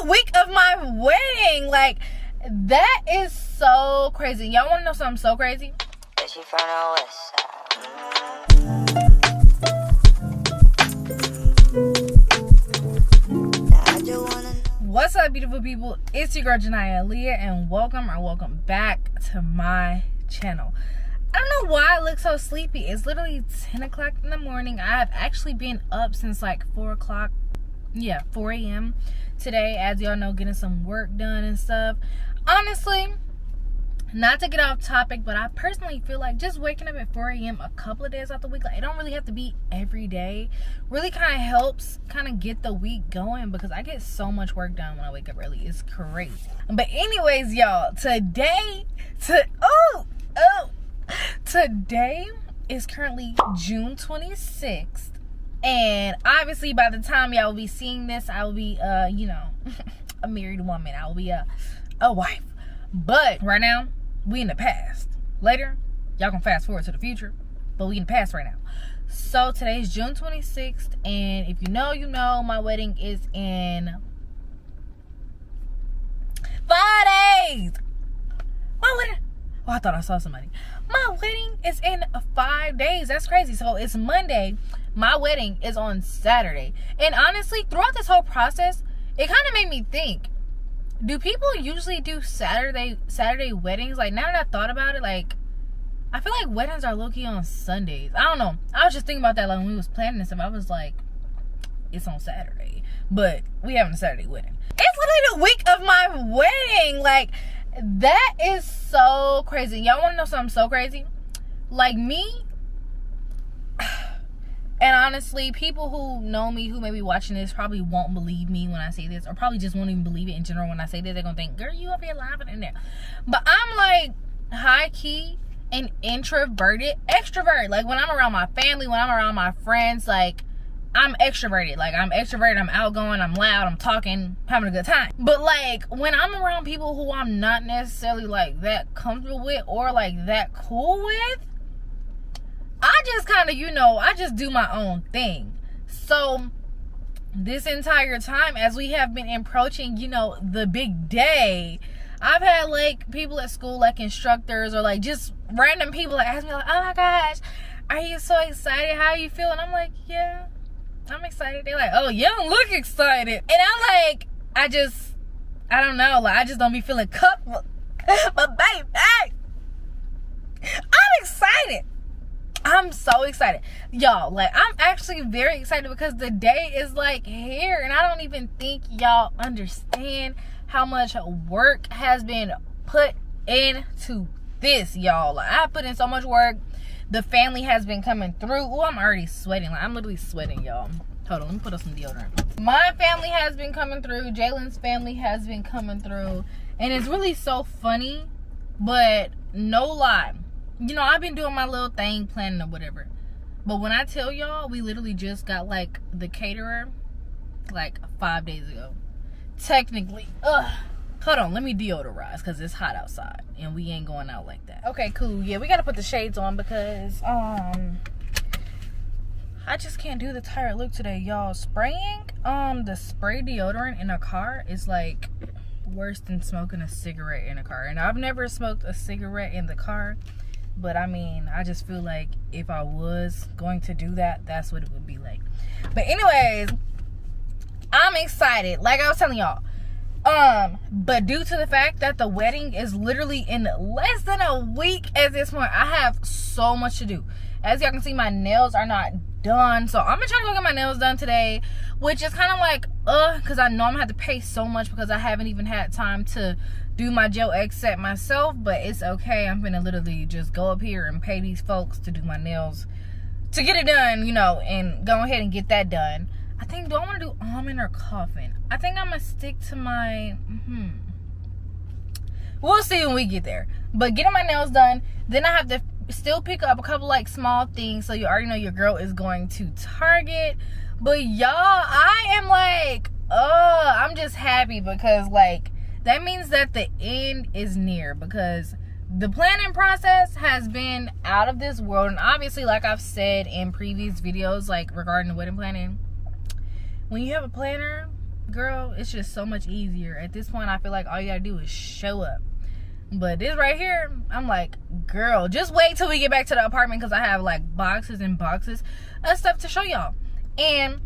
the week of my wedding. Like, that is so crazy. Y'all want to know something so crazy? Is she from the west What's up, beautiful people? It's your girl Jania Aaliyah, and welcome or welcome back to my channel. I don't know why I look so sleepy. It's literally 10 o'clock in the morning. I have actually been up since like 4 o'clock. Yeah, 4 a.m. today, as y'all know, getting some work done and stuff. Honestly, not to get off topic, but I personally feel like just waking up at 4 a.m. a couple of days out the week, like it don't really have to be every day. Really kind of helps kind of get the week going because I get so much work done when I wake up early. It's crazy. But anyways, y'all, today, to oh oh, today is currently June 26th, and obviously by the time y'all will be seeing this, I will be uh you know a married woman. I will be a a wife. But right now, we in the past. Later, y'all can fast forward to the future, but we in the past right now. So today's June 26th, and if you know, you know, my wedding is in five days. My wedding. Oh, I thought I saw somebody. My wedding is in five days. That's crazy. So it's Monday. My wedding is on Saturday. And honestly, throughout this whole process, it kind of made me think do people usually do Saturday Saturday weddings? Like now that I thought about it, like I feel like weddings are low on Sundays. I don't know. I was just thinking about that like when we was planning this stuff. I was like, it's on Saturday, but we having a Saturday wedding. It's literally the week of my wedding. Like that is so crazy. Y'all want to know something so crazy? Like me, and honestly, people who know me, who may be watching this, probably won't believe me when I say this, or probably just won't even believe it in general when I say this. They're gonna think, "Girl, you up here laughing in there," but I'm like high key and introverted extrovert. Like when I'm around my family, when I'm around my friends, like I'm extroverted. Like I'm extroverted, I'm outgoing, I'm loud, I'm talking, having a good time. But like when I'm around people who I'm not necessarily like that comfortable with or like that cool with, I just kind of, you know, I just do my own thing. So this entire time, as we have been approaching, you know, the big day, I've had like people at school, like instructors, or like just random people that ask me, like, oh my gosh, are you so excited? How you feeling? I'm like, yeah, I'm excited. They're like, oh, you don't look excited. And I'm like, I just, I don't know, like, I just don't be feeling comfortable. but baby, I'm excited. I'm so excited. Y'all, like I'm actually very excited because the day is like here and I don't even think y'all understand how much work has been put into this, y'all. Like I put in so much work. The family has been coming through. Oh, I'm already sweating. Like I'm literally sweating, y'all. Hold on, let me put up some deodorant. My family has been coming through. Jalen's family has been coming through. And it's really so funny, but no lie you know, I've been doing my little thing, planning or whatever. But when I tell y'all, we literally just got like the caterer like five days ago. Technically, ugh. Hold on, let me deodorize because it's hot outside and we ain't going out like that. Okay, cool. Yeah, we gotta put the shades on because um I just can't do the tired look today, y'all. Spraying um the spray deodorant in a car is like worse than smoking a cigarette in a car. And I've never smoked a cigarette in the car but I mean, I just feel like if I was going to do that, that's what it would be like. But anyways, I'm excited. Like I was telling y'all. Um, but due to the fact that the wedding is literally in less than a week at this point, I have so much to do. As y'all can see, my nails are not done. So I'm gonna try to go get my nails done today, which is kind of like, uh, because I know I'm gonna have to pay so much because I haven't even had time to do my gel X myself, but it's okay. I'm gonna literally just go up here and pay these folks to do my nails to get it done, you know, and go ahead and get that done. I think, do I want to do almond or coffin? I think I'm gonna stick to my, hmm. We'll see when we get there. But getting my nails done, then I have to still pick up a couple like small things so you already know your girl is going to Target. But y'all, I am like, oh, I'm just happy because like that means that the end is near because the planning process has been out of this world and obviously like i've said in previous videos like regarding the wedding planning when you have a planner girl, it's just so much easier. At this point, I feel like all you gotta do is show up. But this right here, I'm like, girl, just wait till we get back to the apartment because I have like boxes and boxes of stuff to show y'all. And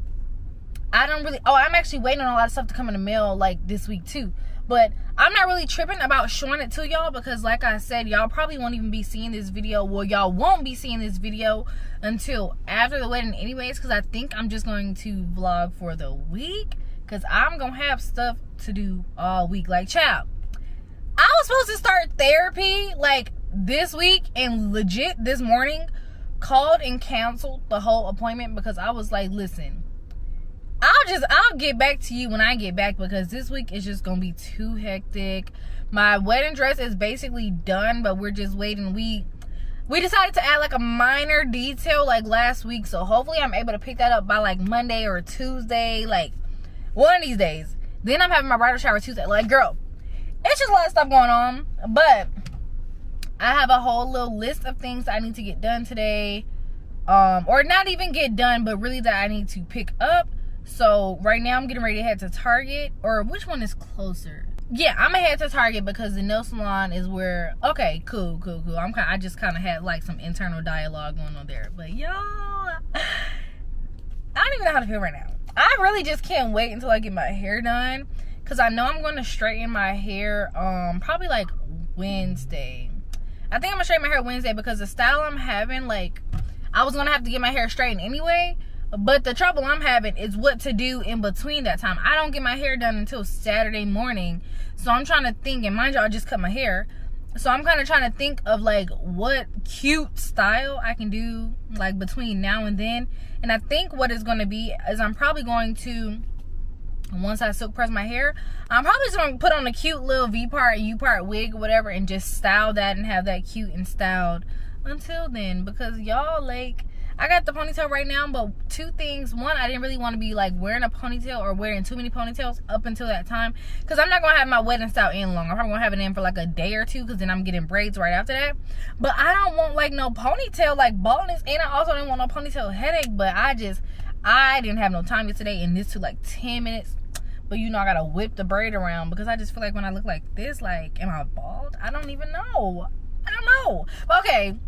I don't really, oh, I'm actually waiting on a lot of stuff to come in the mail like this week too. But I'm not really tripping about showing it to y'all because, like I said, y'all probably won't even be seeing this video. Well, y'all won't be seeing this video until after the wedding, anyways, because I think I'm just going to vlog for the week because I'm going to have stuff to do all week. Like, child, I was supposed to start therapy like this week and legit this morning called and canceled the whole appointment because I was like, listen, I'll just I'll get back to you when I get back because this week is just gonna be too hectic. My wedding dress is basically done, but we're just waiting. We we decided to add like a minor detail like last week, so hopefully I'm able to pick that up by like Monday or Tuesday, like one of these days. Then I'm having my bridal shower Tuesday. Like, girl, it's just a lot of stuff going on, but I have a whole little list of things I need to get done today. Um, or not even get done, but really that I need to pick up so right now I'm getting ready to head to Target. Or which one is closer? Yeah, I'm gonna head to Target because the nail salon is where. Okay, cool, cool, cool. I'm kind. I just kind of had like some internal dialogue going on there, but y'all, I don't even know how to feel right now. I really just can't wait until I get my hair done because I know I'm going to straighten my hair. Um, probably like Wednesday. I think I'm gonna straighten my hair Wednesday because the style I'm having, like, I was gonna have to get my hair straightened anyway but the trouble I'm having is what to do in between that time. I don't get my hair done until Saturday morning. So I'm trying to think, and mind you, I just cut my hair. So I'm kind of trying to think of like what cute style I can do like between now and then. And I think what is going to be is I'm probably going to once I silk press my hair, I'm probably just gonna put on a cute little V part, U part wig, whatever, and just style that and have that cute and styled until then. Because y'all like I got the ponytail right now, but two things. One, I didn't really want to be like wearing a ponytail or wearing too many ponytails up until that time. Because I'm not going to have my wedding style in long. I'm probably going to have it in for like a day or two because then I'm getting braids right after that. But I don't want like no ponytail like baldness. And I also didn't want no ponytail headache. But I just, I didn't have no time yesterday. And this took like 10 minutes. But you know, I got to whip the braid around because I just feel like when I look like this, like, am I bald? I don't even know. I don't know. But okay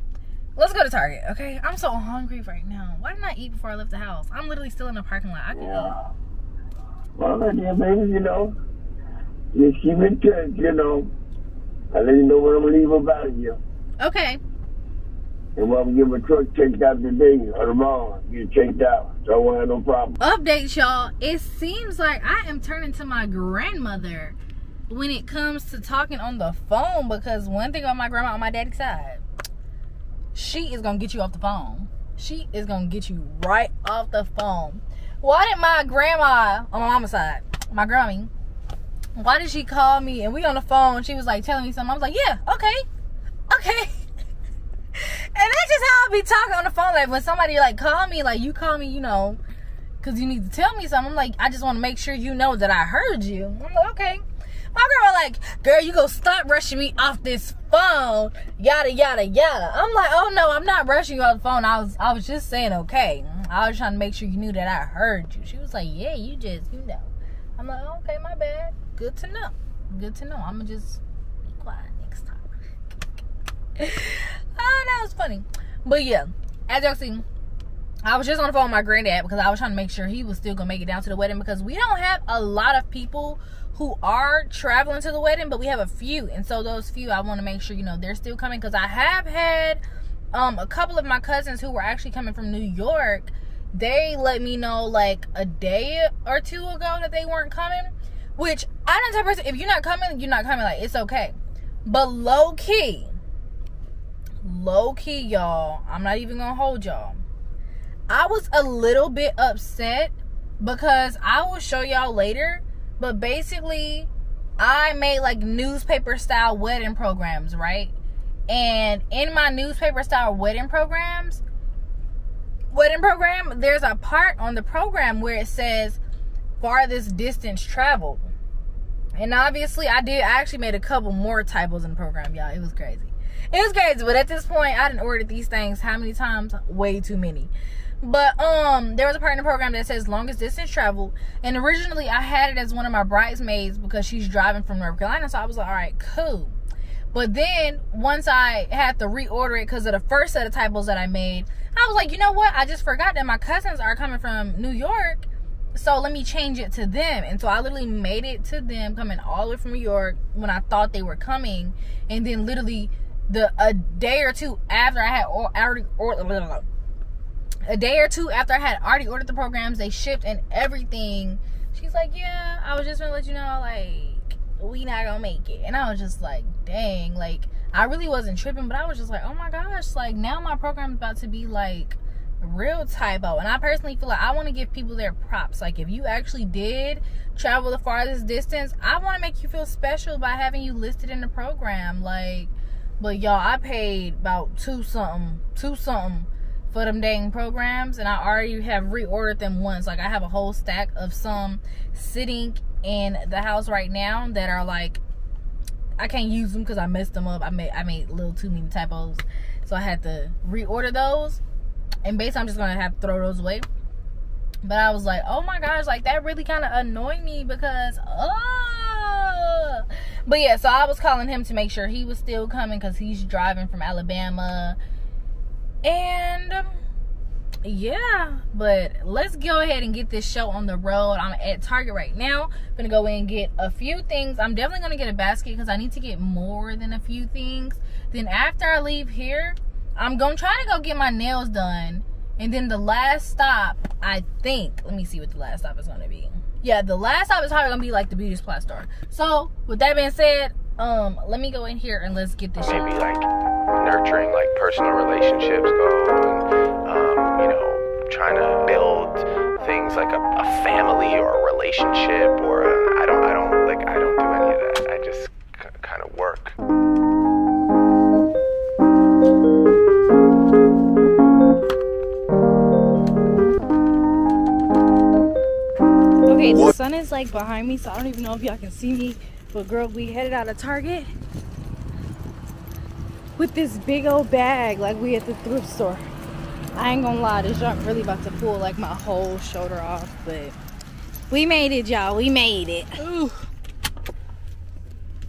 Let's go to Target, okay? I'm so hungry right now. Why didn't I eat before I left the house? I'm literally still in the parking lot. I could yeah. Well, yeah, baby, you know, just keep in touch, you know. I'll let you know what I'm gonna leave about you. Okay. And when I'm getting my truck checked out today or tomorrow, get checked out. So I won't have no problem. Update, y'all. It seems like I am turning to my grandmother when it comes to talking on the phone because one thing about my grandma on my daddy's side she is gonna get you off the phone. She is gonna get you right off the phone. Why did my grandma on my mama's side, my grandma, why did she call me and we on the phone? She was like telling me something. I was like, yeah, okay, okay. and that's just how I be talking on the phone. Like when somebody like call me, like you call me, you know, because you need to tell me something. I'm like, I just want to make sure you know that I heard you. I'm like, okay. My girl like, girl, you go stop rushing me off this phone, yada yada yada. I'm like, oh no, I'm not rushing you off the phone. I was I was just saying okay. I was trying to make sure you knew that I heard you. She was like, yeah, you just you know. I'm like, okay, my bad. Good to know. Good to know. I'ma just be quiet next time. oh, that was funny. But yeah, as y'all see, I was just on the phone with my granddad because I was trying to make sure he was still gonna make it down to the wedding because we don't have a lot of people who are traveling to the wedding, but we have a few. And so those few, I want to make sure, you know, they're still coming because I have had um, a couple of my cousins who were actually coming from New York. They let me know like a day or two ago that they weren't coming. Which I don't tell person if you're not coming, you're not coming. Like it's okay. But low key, low key, y'all. I'm not even gonna hold y'all. I was a little bit upset because I will show y'all later but basically, I made like newspaper style wedding programs, right? And in my newspaper style wedding programs, wedding program, there's a part on the program where it says farthest distance traveled. And obviously, I did. I actually made a couple more typos in the program, y'all. It was crazy. It was crazy, but at this point, I didn't order these things how many times? Way too many. But um, there was a part in the program that says longest distance travel, and originally I had it as one of my bridesmaids because she's driving from North Carolina. So I was like, all right, cool. But then once I had to reorder it because of the first set of typos that I made, I was like, you know what? I just forgot that my cousins are coming from New York. So let me change it to them. And so I literally made it to them coming all the way from New York when I thought they were coming. And then literally the a day or two after I had already ordered a day or two after I had already ordered the programs, they shipped and everything. She's like, Yeah, I was just gonna let you know, like, we not gonna make it. And I was just like, dang, like I really wasn't tripping, but I was just like, oh my gosh, like now my program's about to be like real typo. And I personally feel like I want to give people their props. Like if you actually did travel the farthest distance, I want to make you feel special by having you listed in the program. Like, but y'all, I paid about two something, two something for them dang programs, and I already have reordered them once. Like I have a whole stack of some sitting in the house right now that are like I can't use them because I messed them up. I made I made little too many typos, so I had to reorder those. And basically, I'm just gonna have to throw those away. But I was like, oh my gosh, like that really kind of annoyed me because, oh. But yeah, so I was calling him to make sure he was still coming because he's driving from Alabama. And um, yeah, but let's go ahead and get this show on the road. I'm at Target right now. I'm gonna go in and get a few things. I'm definitely gonna get a basket because I need to get more than a few things. Then after I leave here, I'm gonna try to go get my nails done. And then the last stop, I think, let me see what the last stop is gonna be. Yeah, the last stop is probably gonna be like the beauty supply store. So with that being said, um, let me go in here and let's get this. Maybe like nurturing like personal relationships go and um, you know, trying to build things like a, a family or a relationship or I don't, I don't like, I don't do any of that. I just c- kind of work. Okay, the sun is like behind me, so I don't even know if y'all can see me. But girl, we headed out of Target with this big old bag like we at the thrift store. I ain't gonna lie, this junk really about to pull like my whole shoulder off, but we made it, y'all. We made it.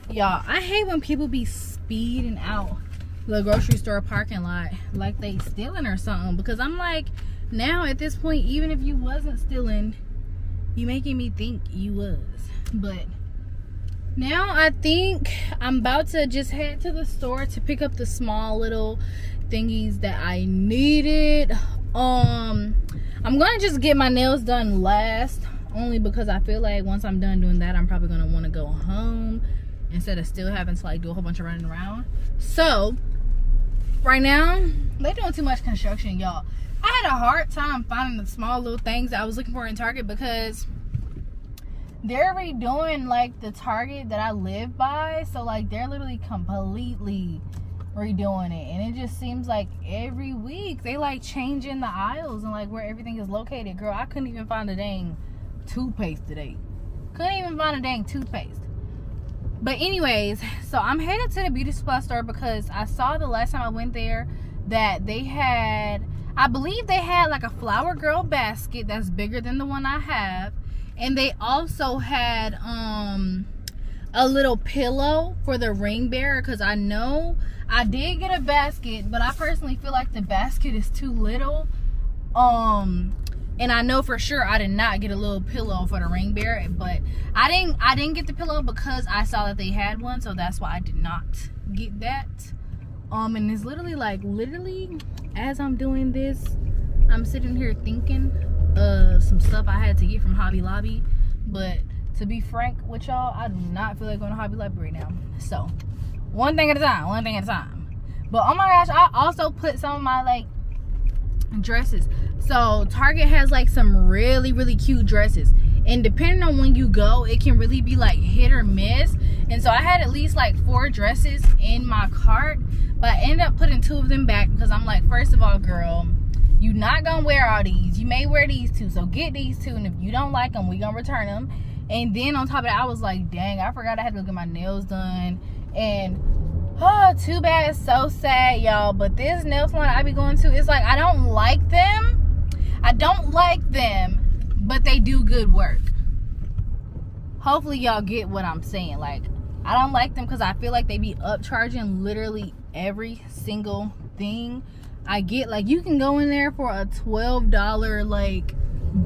Y'all, I hate when people be speeding out the grocery store parking lot like they stealing or something because I'm like, now at this point, even if you wasn't stealing, you making me think you was. But now I think I'm about to just head to the store to pick up the small little thingies that I needed. Um, I'm gonna just get my nails done last, only because I feel like once I'm done doing that, I'm probably gonna want to go home instead of still having to like do a whole bunch of running around. So right now, they're doing too much construction, y'all. I had a hard time finding the small little things I was looking for in Target because they're redoing like the Target that I live by. So like they're literally completely redoing it. And it just seems like every week they like changing the aisles and like where everything is located. Girl i couldn't even find a dang toothpaste today. Couldn't even find a dang toothpaste. But anyways so i'm headed to the beauty supply store because i saw the last time i went there that they had i believe they had like a flower girl basket that's bigger than the one i have and they also had um a little pillow for the ring bearer because I know I did get a basket, but I personally feel like the basket is too little. Um, and I know for sure I did not get a little pillow for the ring bearer, but I didn't I didn't get the pillow because I saw that they had one, so that's why I did not get that. Um, and it's literally like literally as I'm doing this, I'm sitting here thinking of some stuff I had to get from Hobby Lobby, but to be frank with y'all, I do not feel like going to Hobby Lobby right now. So, one thing at a time, one thing at a time. But oh my gosh, I also put some of my like dresses. So, Target has like some really, really cute dresses. And depending on when you go, it can really be like hit or miss. And so I had at least like four dresses in my cart. But I ended up putting two of them back because I'm like, first of all, girl, you not gonna wear all these. You may wear these two. So get these two. And if you don't like them, we gonna return them. And then on top of that, I was like, dang, I forgot I had to go get my nails done. And oh, too bad. It's so sad, y'all. But this nail salon I be going to, it's like I don't like them. I don't like them, but they do good work. Hopefully y'all get what I'm saying. Like I don't like them because I feel like they be upcharging literally every single thing. I get like you can go in there for a $12 like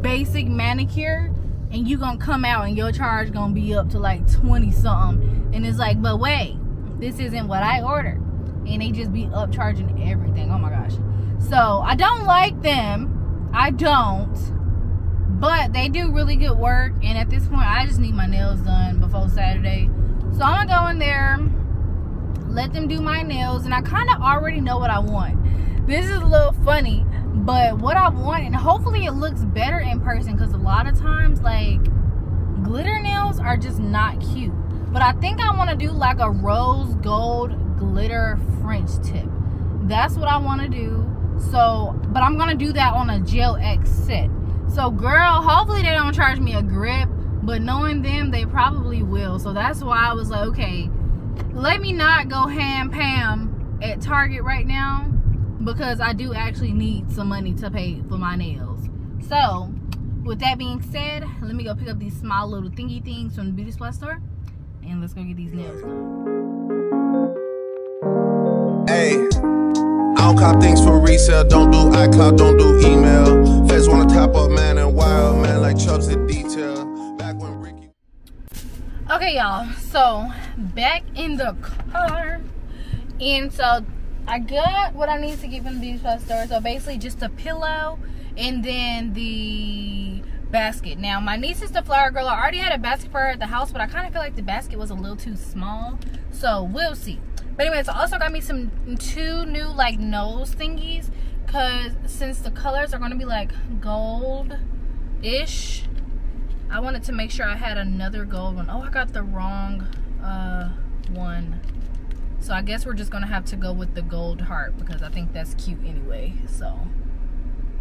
basic manicure and you gonna come out and your charge gonna be up to like 20 something and it's like but wait this isn't what i ordered and they just be upcharging everything. Oh my gosh. So i don't like them. I don't. But they do really good work. And at this point i just need my nails done before saturday. So i'm gonna go in there let them do my nails and i kind of already know what i want this is a little funny but what I want, and hopefully it looks better in person, because a lot of times, like, glitter nails are just not cute. But I think I want to do like a rose gold glitter French tip. That's what I want to do. So, but I'm to do that on a Gel X set. So, girl, hopefully they don't charge me a grip. But knowing them, they probably will. So that's why I was like, okay, let me not go ham pam at Target right now because I do actually need some money to pay for my nails. So, with that being said, let me go pick up these small little thingy things from the beauty supply store and let's go get these nails done. Hey, I don't cop things for resale. Don't do iCloud, don't do email. Feds wanna top up, man, and wild, man, like Chubbs did detail. Back when Ricky. Okay, y'all. So, back in the car. And so, I got what I need to get from the beauty supply store. So basically just a pillow and then the basket. Now my niece is the flower girl. I already had a basket for her at the house, but I kind of feel like the basket was a little too small. So we'll see. But anyways, I also got me some two new like nose thingies. Cause since the colors are gonna be like gold-ish, I wanted to make sure I had another gold one. Oh, I got the wrong uh, one. So I guess we're just gonna have to go with the gold heart because I think that's cute anyway. So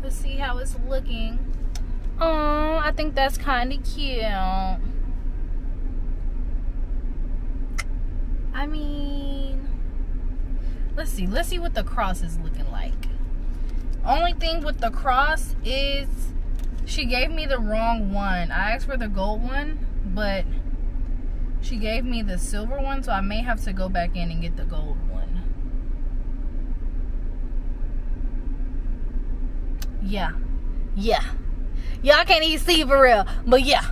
let's see how it's looking. Oh, I think that's kind of cute. I mean, let's see. Let's see what the cross is looking like. Only thing with the cross is she gave me the wrong one. I asked for the gold one, but she gave me the silver one, so I may have to go back in and get the gold one. Yeah. Yeah. Y'all can't even see for real. But yeah.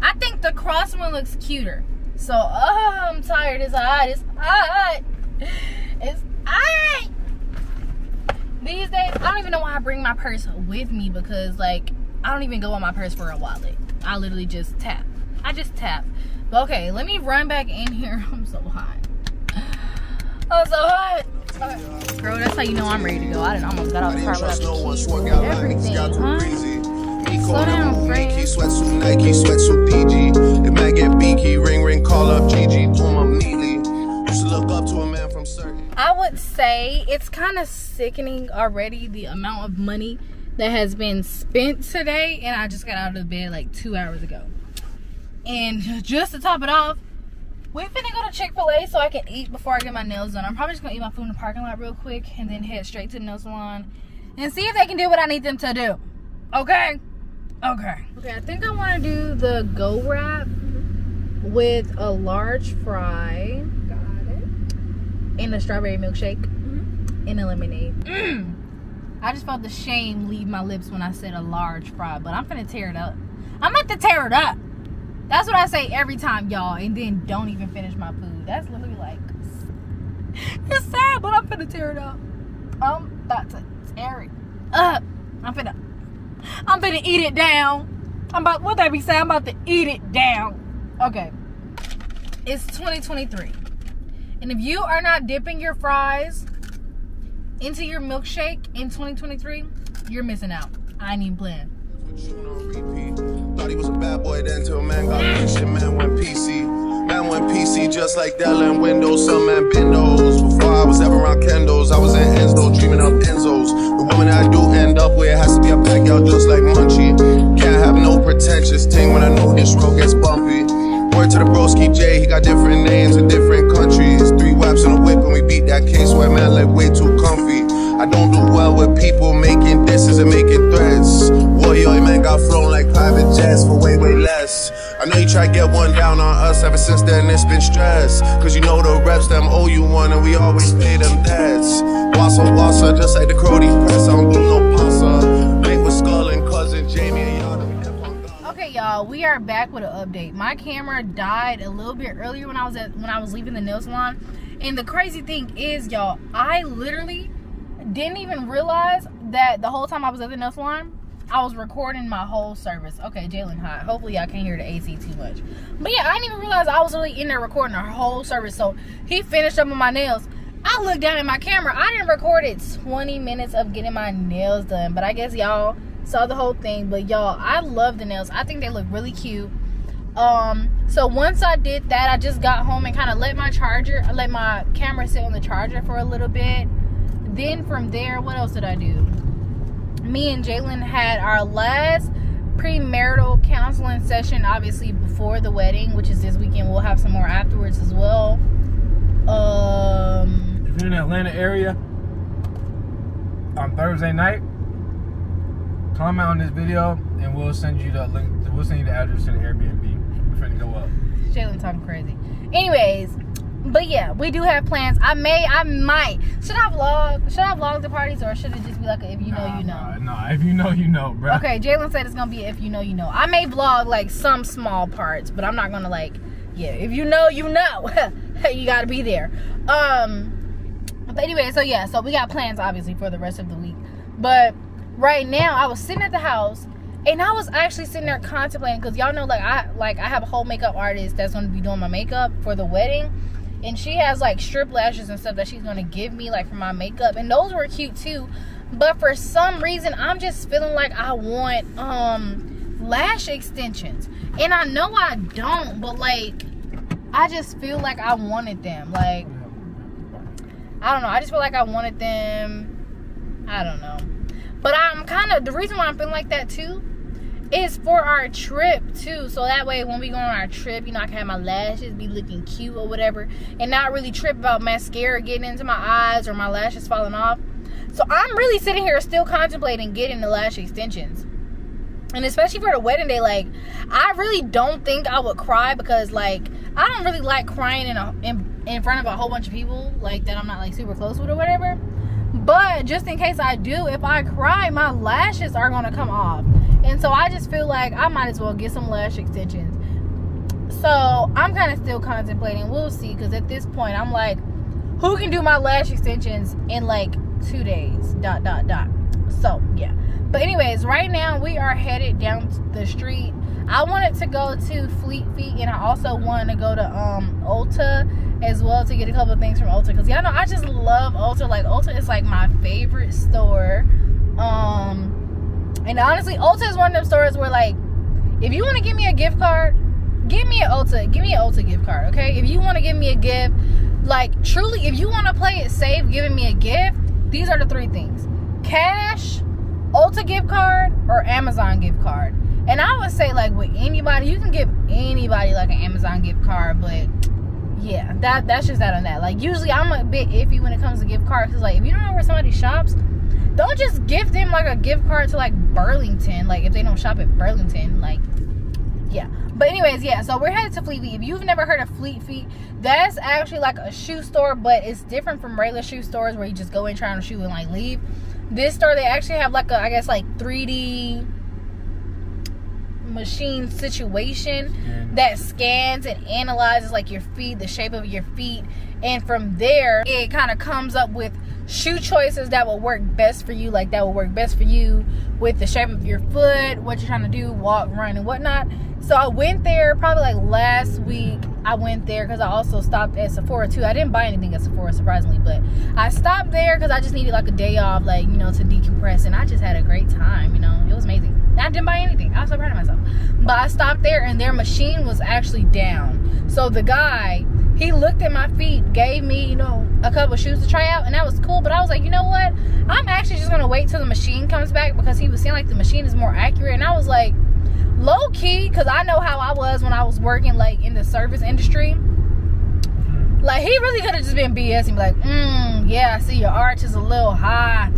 I think the cross one looks cuter. So, oh, I'm tired. It's hot. It's hot. It's hot. These days, I don't even know why I bring my purse with me because, like, I don't even go on my purse for a wallet. I literally just tap. I just tap. Okay, let me run back in here. I'm so hot. I'm so hot. Okay. Girl, that's how you know I'm ready to go. I didn't almost got out the car without the everything, huh? Slow down, Frank. Sweatsuit Nike, sweatsuit DG. It might get beaky, ring ring, call up Gigi, boom up neatly. Used to look up to a man from certain. I would say it's kind of sickening already the amount of money that has been spent today, and I just got out of bed like two hours ago. And just to top it off, we finna go to Chick-fil-A so I can eat before I get my nails done. I'm probably just gonna eat my food in the parking lot real quick and then head straight to the nail salon and see if they can do what I need them to do. Okay? Okay. Okay, I think I wanna do the go wrap with a large fry. Got it. And a strawberry milkshake. And a lemonade. Mm. I just felt the shame leave my lips when I said a large fry, but I'm finna tear it up. I'm about to tear it up. That's what I say every time, y'all, and then don't even finish my food. That's literally like, it's sad, but I'm finna tear it up. I'm about to tear it up. I'm finna, I'm finna eat it down. I'm about, what that be saying? I'm about to eat it down. Okay. It's 2023. And if you are not dipping your fries into your milkshake in 2023, you're missing out. I need playing. Thought he was a bad boy then till man got and man went PC. Man went PC just like Dell and Windows. Some man those. Before I was ever around Kendos, I was in Enzo, dreaming of Enzos. The woman I do end up with has to be a backyard just like Munchie. Can't have no pretentious thing when I know this road gets bumpy. Word to the broski J, he got different names in different countries. Three whaps on a whip and we beat that case where man like way too comfy. I don't do well with people making disses and making threats. Man got flown like private jets for way, way less. I know you try to get one down on us, ever since then it's been stress. Cause you know the reps, them owe you one, and we always pay them debts. Wassa wassa, just like the Crody press, I don't do no pasta. With Skull and cousin Jamie, and y'all. Okay, y'all, we are back with an update. My camera died a little bit earlier when I was at when I was leaving the nail salon. And the crazy thing is, y'all, I literally didn't even realize that the whole time I was at the nail salon, I was recording my whole service. Okay, Jalen hot. Hopefully y'all can't hear the AC too much. But yeah, I didn't even realize I was really in there recording the whole service. So he finished up with my nails. I looked down at my camera. I didn't record it 20 minutes of getting my nails done. But I guess y'all saw the whole thing. But y'all, I love the nails. I think they look really cute. Um, so once I did that, I just got home and kind of let my charger, let my camera sit on the charger for a little bit. Then from there, what else did I do? Me and Jalen had our last premarital counseling session, obviously before the wedding, which is this weekend. We'll have some more afterwards as well. Um, If you're in the Atlanta area on Thursday night, comment on this video and we'll send you the link. We'll send you the address to the Airbnb. We're finna go up. Jalen talking crazy. Anyways, but yeah, we do have plans. I may, I might. Should I vlog? Should I vlog the parties or should it just be like a if you know, you know? Nah, nah, if you know, you know, bro. Okay, Jalen said it's gonna be if you know, you know. I may vlog like some small parts, but I'm not gonna like, yeah, if you know, you know. you gotta be there. Um, but anyway, so yeah, so we got plans obviously for the rest of the week. But right now, I was sitting at the house and I was actually sitting there contemplating because y'all know like I like I have a whole makeup artist that's gonna be doing my makeup for the wedding. And she has like strip lashes and stuff that she's gonna give me like for my makeup. And those were cute too. But for some reason I'm just feeling like I want um lash extensions. And I know I don't, but like I just feel like I wanted them. Like I don't know. I just feel like I wanted them. I don't know. But I'm kind of the reason why I'm feeling like that too is for our trip too. So that way when we go on our trip, you know, I can have my lashes be looking cute or whatever and not really trip about mascara getting into my eyes or my lashes falling off. So I'm really sitting here still contemplating getting the lash extensions. And especially for the wedding day, like I really don't think I would cry because like I don't really like crying in a in, in front of a whole bunch of people like that I'm not like super close with or whatever. But just in case I do, if I cry, my lashes are gonna come off. And so I just feel like I might as well get some lash extensions. So I'm kind of still contemplating. We'll see. Because at this point, I'm like, who can do my lash extensions in like two days? Dot, dot, dot. So, yeah. But, anyways, right now we are headed down the street. I wanted to go to Fleet Feet and I also wanted to go to um Ulta as well to get a couple of things from Ulta because y'all know I just love Ulta. Like Ulta is like my favorite store. Um, and honestly, Ulta is one of them stores where like, if you want to give me a gift card, give me an Ulta. Give me an Ulta gift card, okay? If you want to give me a gift, like truly, if you want to play it safe, giving me a gift, these are the three things: cash, Ulta gift card, or Amazon gift card. And I would say like with anybody, you can give anybody like an Amazon gift card, but yeah, that that's just that on that. Like usually I'm a bit iffy when it comes to gift cards because like if you don't know where somebody shops, don't just give them like a gift card to like Burlington. Like if they don't shop at Burlington, like yeah. But anyways, yeah. So we're headed to Fleet Feet. If you've never heard of Fleet Feet, that's actually like a shoe store, but it's different from regular shoe stores where you just go in try on a shoe and like leave. This store they actually have like a I guess like 3D machine situation mm-hmm. that scans and analyzes like your feet, the shape of your feet, and from there it kind of comes up with shoe choices that will work best for you, like that will work best for you with the shape of your foot, what you're trying to do, walk, run, and whatnot. So I went there probably like last week. I went there because I also stopped at Sephora too. I didn't buy anything at Sephora surprisingly, but I stopped there because I just needed like a day off, like you know, to decompress, and I just had a great time. You know, it was amazing. I didn't buy anything. I was so proud of myself. But I stopped there and their machine was actually down. So the guy, he looked at my feet, gave me, you know, a couple of shoes to try out, and that was cool. But I was like, you know what? I'm actually just gonna wait till the machine comes back because he was saying like the machine is more accurate. And I was like, low key, because I know how I was when I was working like in the service industry. Like he really could have just been BSing, like, mm, yeah, I see your arch is a little high.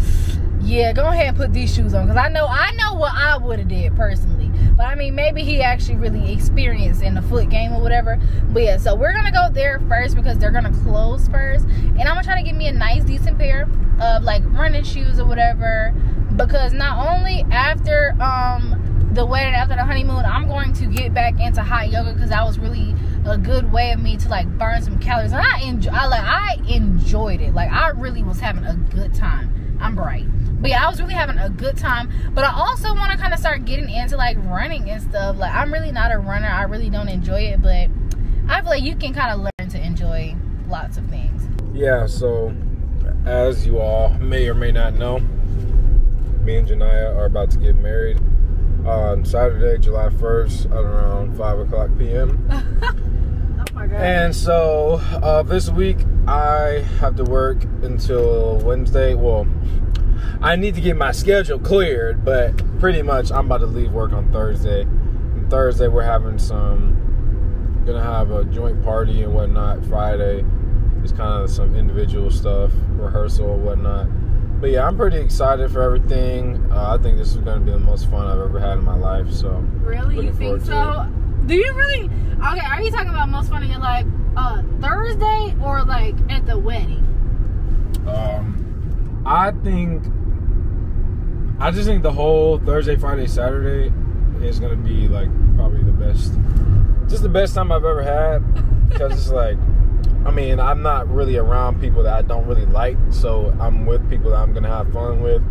yeah, go ahead and put these shoes on. Cause I know I know what I would have did personally. But I mean maybe he actually really experienced in the foot game or whatever. But yeah, so we're gonna go there first because they're gonna close first. And I'm gonna try to get me a nice decent pair of like running shoes or whatever. Because not only after um the wedding after the honeymoon, I'm going to get back into hot yoga because that was really a good way of me to like burn some calories. And I enjoy, I like, I enjoyed it. Like, I really was having a good time. I'm bright, but yeah, I was really having a good time. But I also want to kind of start getting into like running and stuff. Like, I'm really not a runner. I really don't enjoy it, but I feel like you can kind of learn to enjoy lots of things. Yeah, so as you all may or may not know, me and Jania are about to get married on Saturday, July 1st at around 5 o'clock p.m. Oh my god. And so uh, this week I have to work until Wednesday. Well, I need to get my schedule cleared, but pretty much I'm about to leave work on Thursday. And Thursday we're having some, gonna have a joint party and whatnot. Friday is kind of some individual stuff, rehearsal and whatnot. But yeah, I'm pretty excited for everything. Uh, I think this is gonna be the most fun I've ever had in my life. So Really? You think so? Do you really? Okay, are you talking about most fun in your life uh, Thursday or like at the wedding? Um, I think, I just think the whole Thursday, Friday, Saturday is gonna be like probably the best, just the best time I've ever had. Because it's like, I mean, I'm not really around people that I don't really like, so I'm with people that I'm gonna have fun with,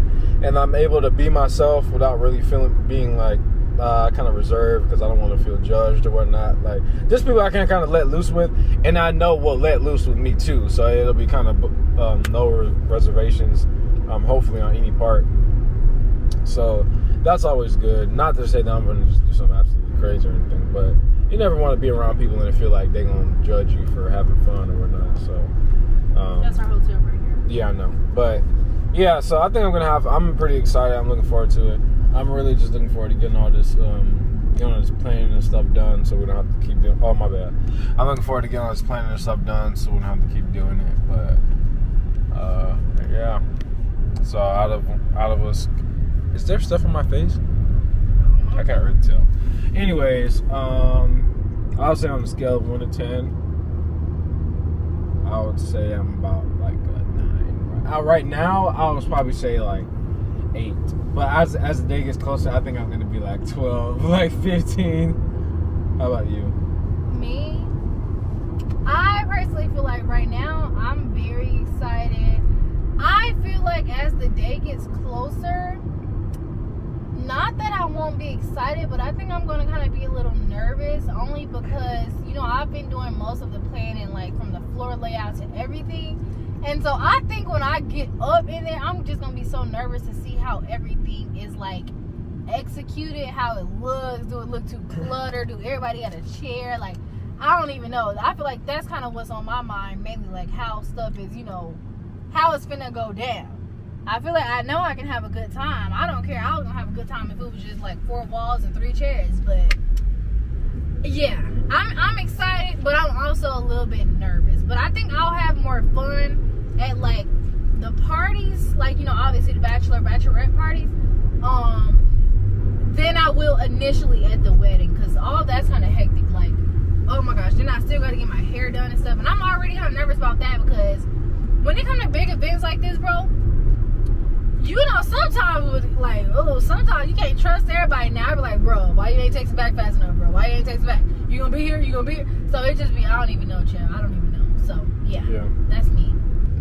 and I'm able to be myself without really feeling being like uh, kind of reserved because I don't want to feel judged or whatnot. Like just people I can kind of let loose with, and I know will let loose with me too. So it'll be kind of um, no reservations, um, hopefully on any part. So that's always good. Not to say that I'm going to do something absolutely crazy or anything, but you never want to be around people and feel like they're going to judge you for having fun or whatnot. So um, That's our hotel right here. yeah, I know. But yeah, so I think I'm gonna have. I'm pretty excited. I'm looking forward to it. I'm really just looking forward to getting all this, um, getting all this planning and stuff done, so we don't have to keep doing. Oh my bad. I'm looking forward to getting all this planning and stuff done, so we don't have to keep doing it. But uh, yeah. So out of out of us, is there stuff on my face? I can't really tell. Anyways, um, I'll say on a scale of one to ten, I would say I'm about like a nine. Uh, right now, I would probably say like eight. But as as the day gets closer, I think I'm gonna be like twelve, like fifteen. How about you? Me, I personally feel like right now I'm very excited. I feel like as the day gets closer, not that I won't be excited, but I think I'm gonna kind of be a little nervous only because you know I've been doing most of the planning, like from the floor layout to everything. And so I think when I get up in there, I'm just gonna be so nervous to see how everything is like executed, how it looks. Do it look too cluttered? Do everybody got a chair? Like I don't even know. I feel like that's kind of what's on my mind, mainly like how stuff is, you know, how it's gonna go down. I feel like I know I can have a good time. I don't care. I was gonna have a good time if it was just like four walls and three chairs, but yeah, I'm I'm excited, but I'm also a little bit nervous. But I think I'll have more fun at like the parties, like you know, obviously the bachelor bachelorette parties. Um, then I will initially at the wedding because all that's kind of hectic. Like, oh my gosh, then I still got to get my hair done and stuff, and I'm already kind of nervous about that because when it comes to big events like this, bro, you know, sometimes like, oh, sometimes you can't trust everybody. Now I be like, bro, why you ain't texting back fast enough, bro? Why you ain't texting back? You gonna be here? You gonna be here? So it just be, I don't even know, Chad. I don't even know. So yeah, Yeah. that's me.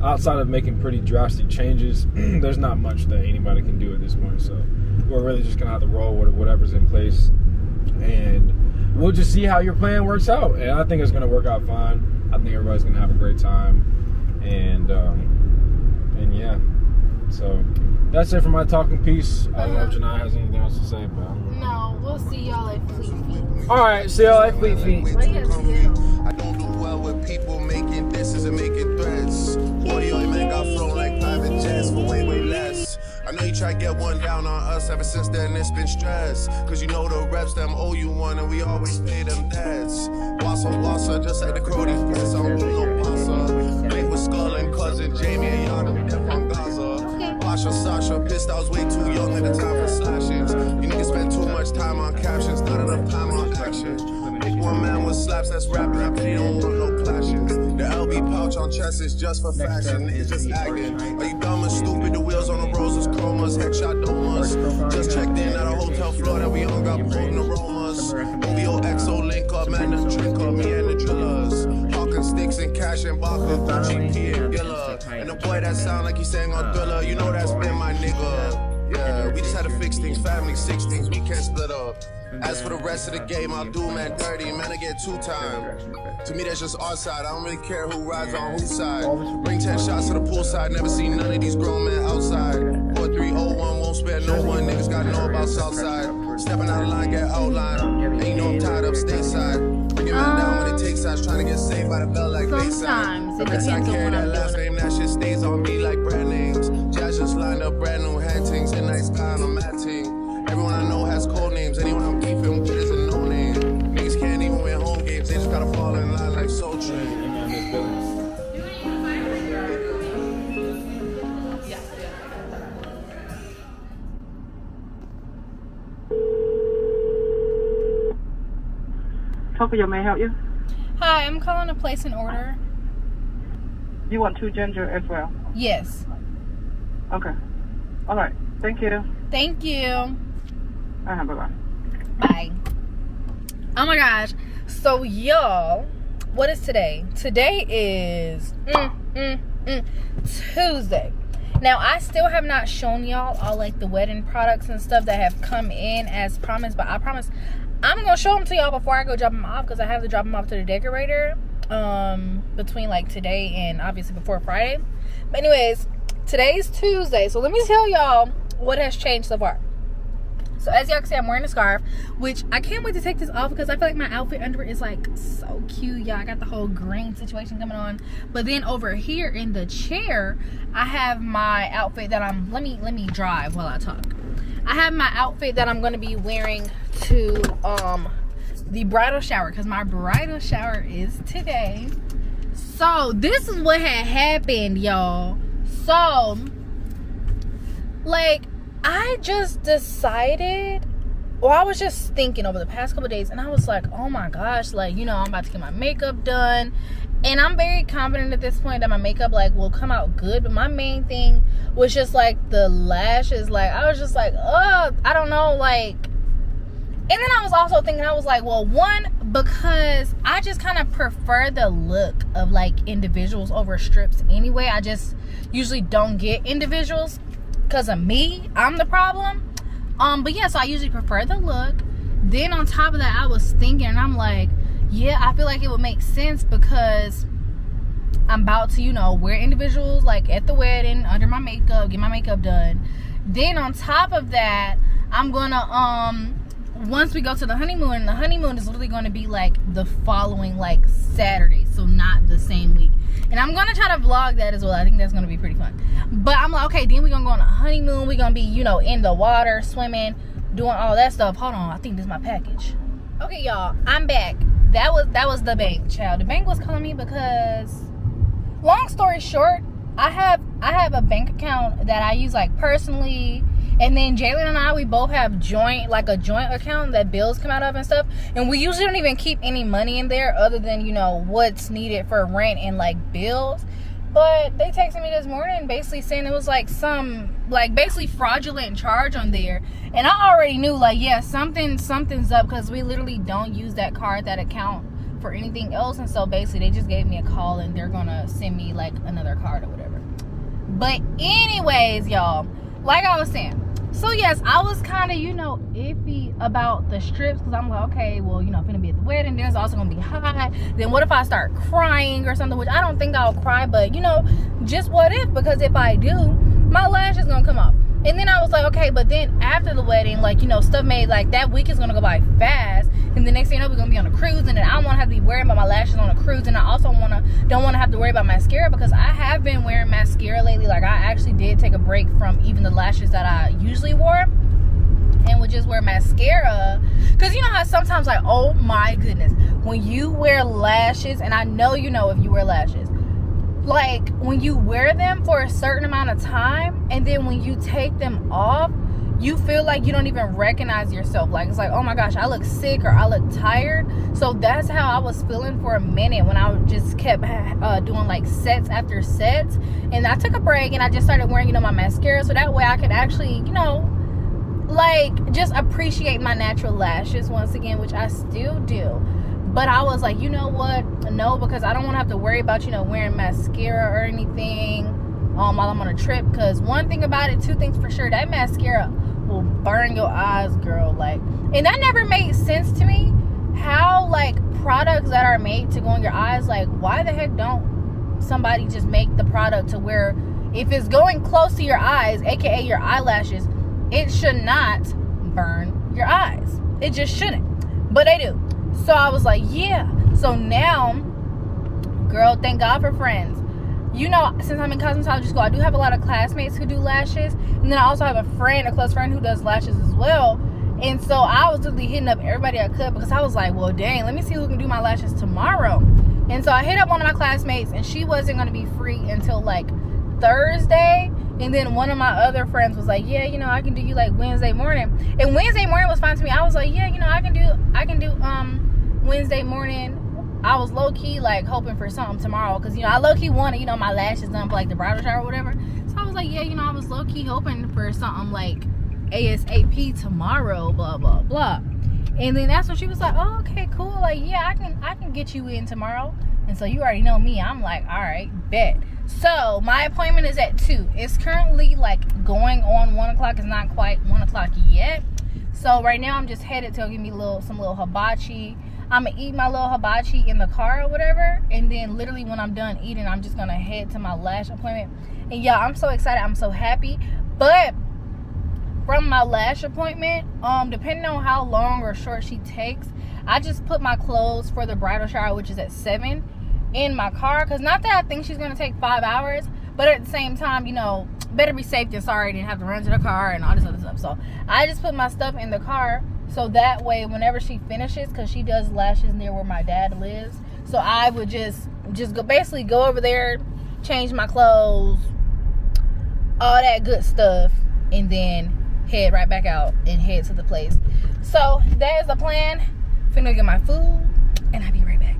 Outside of making pretty drastic changes, there's not much that anybody can do at this point. So we're really just gonna have to roll with whatever's in place, and we'll just see how your plan works out. And I think it's gonna work out fine. I think everybody's gonna have a great time, and um, and yeah. So that's it for my talking piece. I don't know if Janai has anything else to say, but I'm No, we'll see y'all at Fleet Feet. all right. See y'all at Fleet Feet well with people making disses and making threats. Boy, yo, man got flown like private jets for way, way less. I know you try to get one down on us ever since then, it's been stress. Cause you know the reps, them owe you one, and we always pay them debts. Wassa wassa, just like the Crowdy's press, I'm with no pasta. Mate with Skull and cousin Jamie and y'all, them deaf Gaza. Sasha, pissed I was way too young at the time for slashes. You niggas spend too much time on captions, not enough time on action out laps, that's rapping. I pity don't want no clashes. The LB pouch on chest is just for Next fashion. is just acting. Are you dumb and stupid? The wheels on the roses, chromas, headshot domas. Just checked in at a hotel floor that we on, got potent aromas. OVO XO link up, man, the drink up, me and the drillers. Hawking sticks and cash and vodka, Gucci, P and Gilla. And the boy that sound like he sang on Thriller, you know that's been my nigga. Yeah, we just had to fix things, family, six things, we can't split up. As for the rest of the game, I'll do man 30, man, I get two time. To me, that's just our side. I don't really care who rides on whose side. Bring 10 shots to the poolside, never seen none of these grown men outside. 4301 won't spare no one, niggas gotta know about Southside. Stepping out of line, get outlined. And you know I'm tied up stateside. Bring it man down when it um, takes sides, trying to get saved by the bell like Sometimes Bayside. it Every I depends on carry what that I'm last doing. name, that shit stays on me like brand names. Jazz just lined up brand new hantings, and night sky on a matting. Everyone I know has code names, anyone I'm beefing with is a no name. Niggas can't even win home games, they just gotta fall in line like Soul Train. Amen, Tokyo, may I help you? Hi, I'm calling to place an order. You want two ginger as well? Yes. Okay. All right. Thank you. Thank you. Uh-huh, bye-bye. Bye. Oh my gosh. So y'all, what is today? Today is mm, mm, mm, Tuesday. Now I still have not shown y'all all like the wedding products and stuff that have come in as promised, but I promise I'm gonna show them to y'all before I go drop them off because I have to drop them off to the decorator um between like today and obviously before Friday. But anyways, today's Tuesday, so let me tell y'all what has changed so far. So as y'all can see, I'm wearing a scarf, which I can't wait to take this off because I feel like my outfit under it is like so cute. Y'all I got the whole green situation coming on. But then over here in the chair, I have my outfit that I'm let me let me drive while I talk. I have my outfit that I'm gonna be wearing to um the bridal shower because my bridal shower is today. So this is what had happened, y'all. So like I just decided or I was just thinking over the past couple days and I was like, oh my gosh, like, you know, I'm about to get my makeup done. And I'm very confident at this point that my makeup like will come out good. But my main thing was just like the lashes. Like I was just like, oh, I don't know, like and then I was also thinking, I was like, well, one, because I just kind of prefer the look of like individuals over strips anyway. I just usually don't get individuals because of me. I'm the problem. Um, but yeah, so I usually prefer the look. Then on top of that, I was thinking, and I'm like, yeah, I feel like it would make sense because I'm about to, you know, wear individuals like at the wedding under my makeup, get my makeup done. Then on top of that, I'm gonna um once we go to the honeymoon, the honeymoon is literally gonna be like the following like Saturday, so not the same week. And I'm gonna try to vlog that as well. I think that's gonna be pretty fun. But I'm like, okay, then we're gonna go on a honeymoon. We're gonna be, you know, in the water, swimming, doing all that stuff. Hold on, I think this is my package. Okay, y'all, I'm back. That was that was the bank, child. The bank was calling me because long story short, I have I have a bank account that I use like personally, and then Jalen and I we both have joint like a joint account that bills come out of and stuff. And we usually don't even keep any money in there other than you know what's needed for rent and like bills. But they texted me this morning basically saying it was like some like basically fraudulent charge on there. And I already knew like yeah something something's up because we literally don't use that card that account for anything else. And so basically they just gave me a call and they're gonna send me like another card or whatever. But anyways, y'all, like I was saying, so yes, I was kind of you know iffy about the strips because I'm like, okay, well you know, I'm gonna be at the wedding. Then it's also gonna be hot. Then what if I start crying or something? Which I don't think I'll cry, but you know, just what if? Because if I do, my lash is gonna come off. And then I was like, okay, but then after the wedding, like, you know, stuff made like that week is gonna go by fast. And the next thing you know, we're gonna be on a cruise, and then I don't wanna have to be worrying about my lashes on a cruise. And I also wanna don't wanna have to worry about mascara because I have been wearing mascara lately. Like I actually did take a break from even the lashes that I usually wore and would just wear mascara. Cause you know how sometimes like, oh my goodness, when you wear lashes, and I know you know if you wear lashes, like when you wear them for a certain amount of time and then when you take them off you feel like you don't even recognize yourself. Like it's like, oh my gosh, I look sick or I look tired. So that's how I was feeling for a minute when I just kept uh, doing like sets after sets. And I took a break and I just started wearing, you know, my mascara so that way I could actually, you know, like just appreciate my natural lashes once again, which I still do. But I was like, you know what? No, because I don't want to have to worry about, you know, wearing mascara or anything um, while I'm on a trip. Because one thing about it, two things for sure, that mascara will burn your eyes, girl. Like, and that never made sense to me. How like products that are made to go in your eyes, like, why the heck don't somebody just make the product to where if it's going close to your eyes, aka your eyelashes, it should not burn your eyes. It just shouldn't. But they do. So I was like, yeah. So now, girl, thank God for friends. You know, since I'm in cosmetology school, I do have a lot of classmates who do lashes. And then I also have a friend, a close friend who does lashes as well. And so I was literally hitting up everybody I could because I was like, well, dang, let me see who can do my lashes tomorrow. And so I hit up one of my classmates, and she wasn't going to be free until like Thursday. And then one of my other friends was like, "Yeah, you know, I can do you like Wednesday morning." And Wednesday morning was fine to me. I was like, "Yeah, you know, I can do I can do um Wednesday morning." I was low key like hoping for something tomorrow because you know I low key wanted you know my lashes done for like the bridal shower or whatever. So I was like, yeah, you know, I was low key hoping for something like ASAP tomorrow, blah blah blah. And then that's when she was like, oh, okay, cool. Like, yeah, I can I can get you in tomorrow. And so you already know me. I'm like, all right, bet. So my appointment is at two. It's currently like going on one o'clock. It's not quite one o'clock yet. So right now I'm just headed to give me a little some little hibachi. I'm gonna eat my little hibachi in the car or whatever, and then literally when I'm done eating, I'm just gonna head to my lash appointment. And yeah, I'm so excited. I'm so happy. But from my lash appointment, um, depending on how long or short she takes, I just put my clothes for the bridal shower, which is at seven in my car because not that I think she's gonna take five hours, but at the same time, you know, better be safe than sorry and have to run to the car and all this other stuff. So I just put my stuff in the car so that way whenever she finishes, because she does lashes near where my dad lives, so I would just just go basically go over there, change my clothes, all that good stuff, and then head right back out and head to the place. So that is the plan. Finna get my food and I'll be right back.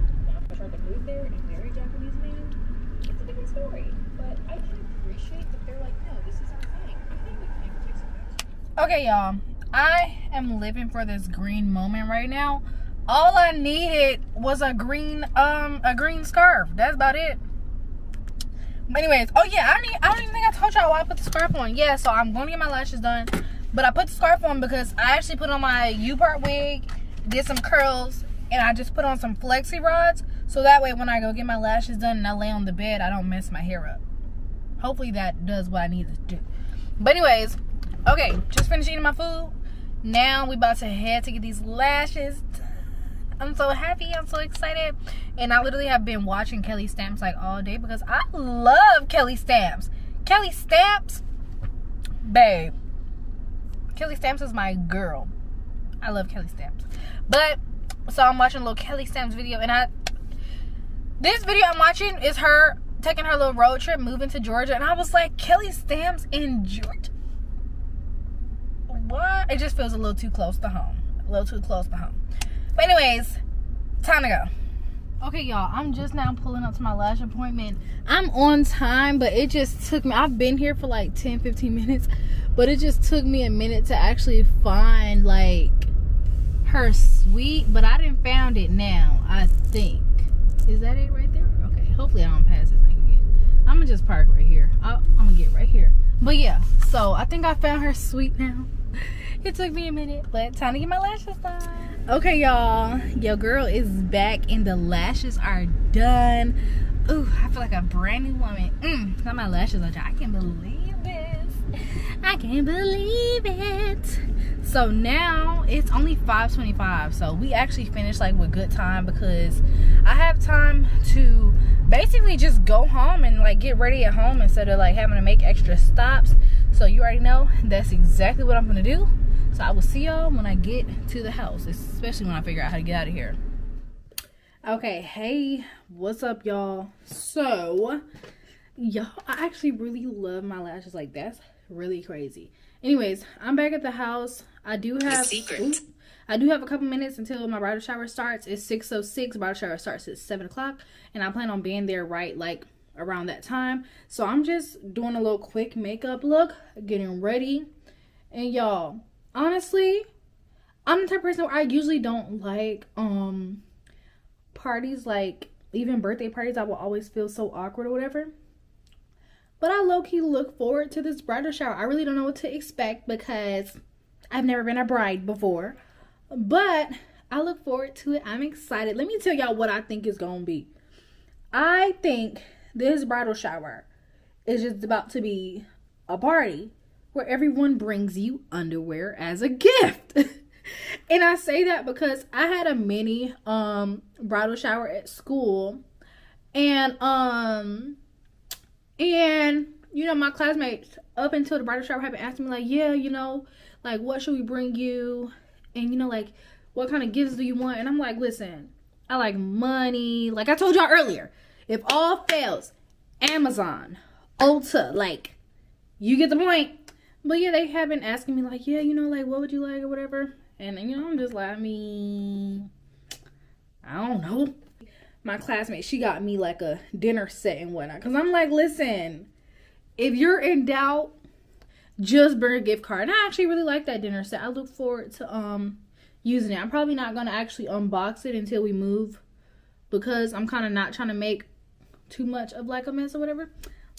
tried to move there and marry a Japanese man, it's a different story. But I can appreciate that they're like, no, this is our thing. I think we can fix it. Okay, y'all. I am living for this green moment right now. All I needed was a green um a green scarf. That's about it. But anyways, oh yeah, I even, I don't even think I told y'all why I put the scarf on. Yeah, so I'm going to get my lashes done. But I put the scarf on because I actually put on my U-part wig, did some curls, and I just put on some flexi rods. So that way when I go get my lashes done and I lay on the bed, I don't mess my hair up. Hopefully that does what I need to do. But anyways, okay, just finished eating my food. Now we about to head to get these lashes. I'm so happy. I'm so excited. And I literally have been watching Kelly Stamps like all day because I love Kelly Stamps. Kelly Stamps, babe. Kelly Stamps is my girl. I love Kelly Stamps. But so I'm watching a little Kelly Stamps video and I this video I'm watching is her taking her little road trip moving to Georgia and I was like Kelly Stamps in Georgia. What? It just feels a little too close to home. A little too close to home. But anyways, time to go. Okay, y'all, I'm just now pulling up to my lash appointment. I'm on time, but it just took me, I've been here for like 10, 15 minutes, but it just took me a minute to actually find like her suite, but I didn't found it now, I think. Is that it right there? Okay, hopefully I don't pass this thing again. I'm gonna just park right here. I'll, I'm gonna get right here. But yeah, so I think I found her suite now. It took me a minute, but time to get my lashes done. Okay, y'all. Your girl is back and the lashes are done. Ooh, I feel like a brand new woman. Mm, got my lashes on. I can't believe this. I can't believe it. So now it's only 5:25. So we actually finished like with good time because I have time to basically just go home and like get ready at home instead of like having to make extra stops. So you already know that's exactly what I'm gonna do. So I will see y'all when I get to the house, especially when I figure out how to get out of here. Okay, hey, what's up, y'all? So, y'all, I actually really love my lashes. Like, that's really crazy. Anyways, I'm back at the house. I do have Oop. I do have a couple minutes until my bridal shower starts. It's 6.06. Bridal shower starts at 7 o'clock. And I plan on being there right like around that time. So I'm just doing a little quick makeup look, getting ready. And y'all, honestly, I'm the type of person where I usually don't like um parties like even birthday parties I will always feel so awkward or whatever. But I low key look forward to this bridal shower. I really don't know what to expect because I've never been a bride before. But I look forward to it. I'm excited. Let me tell y'all what I think is going to be. I think this bridal shower is just about to be a party where everyone brings you underwear as a gift. and I say that because I had a mini um bridal shower at school and um and you know my classmates up until the bridal shower happened asked me like yeah you know like what should we bring you? And you know like what kind of gifts do you want? And i'm like listen i like money. Like i told y'all earlier if all fails amazon ulta like you get the point but yeah they have been asking me like yeah you know like what would you like or whatever? And you know i'm just like i mean i don't know. My classmate she got me like a dinner set and whatnot. Because i'm like listen if you're in doubt just bring a gift card. And i actually really like that dinner set. I look forward to um using it. I'm probably not gonna actually unbox it until we move because i'm kind of not trying to make too much of like a mess or whatever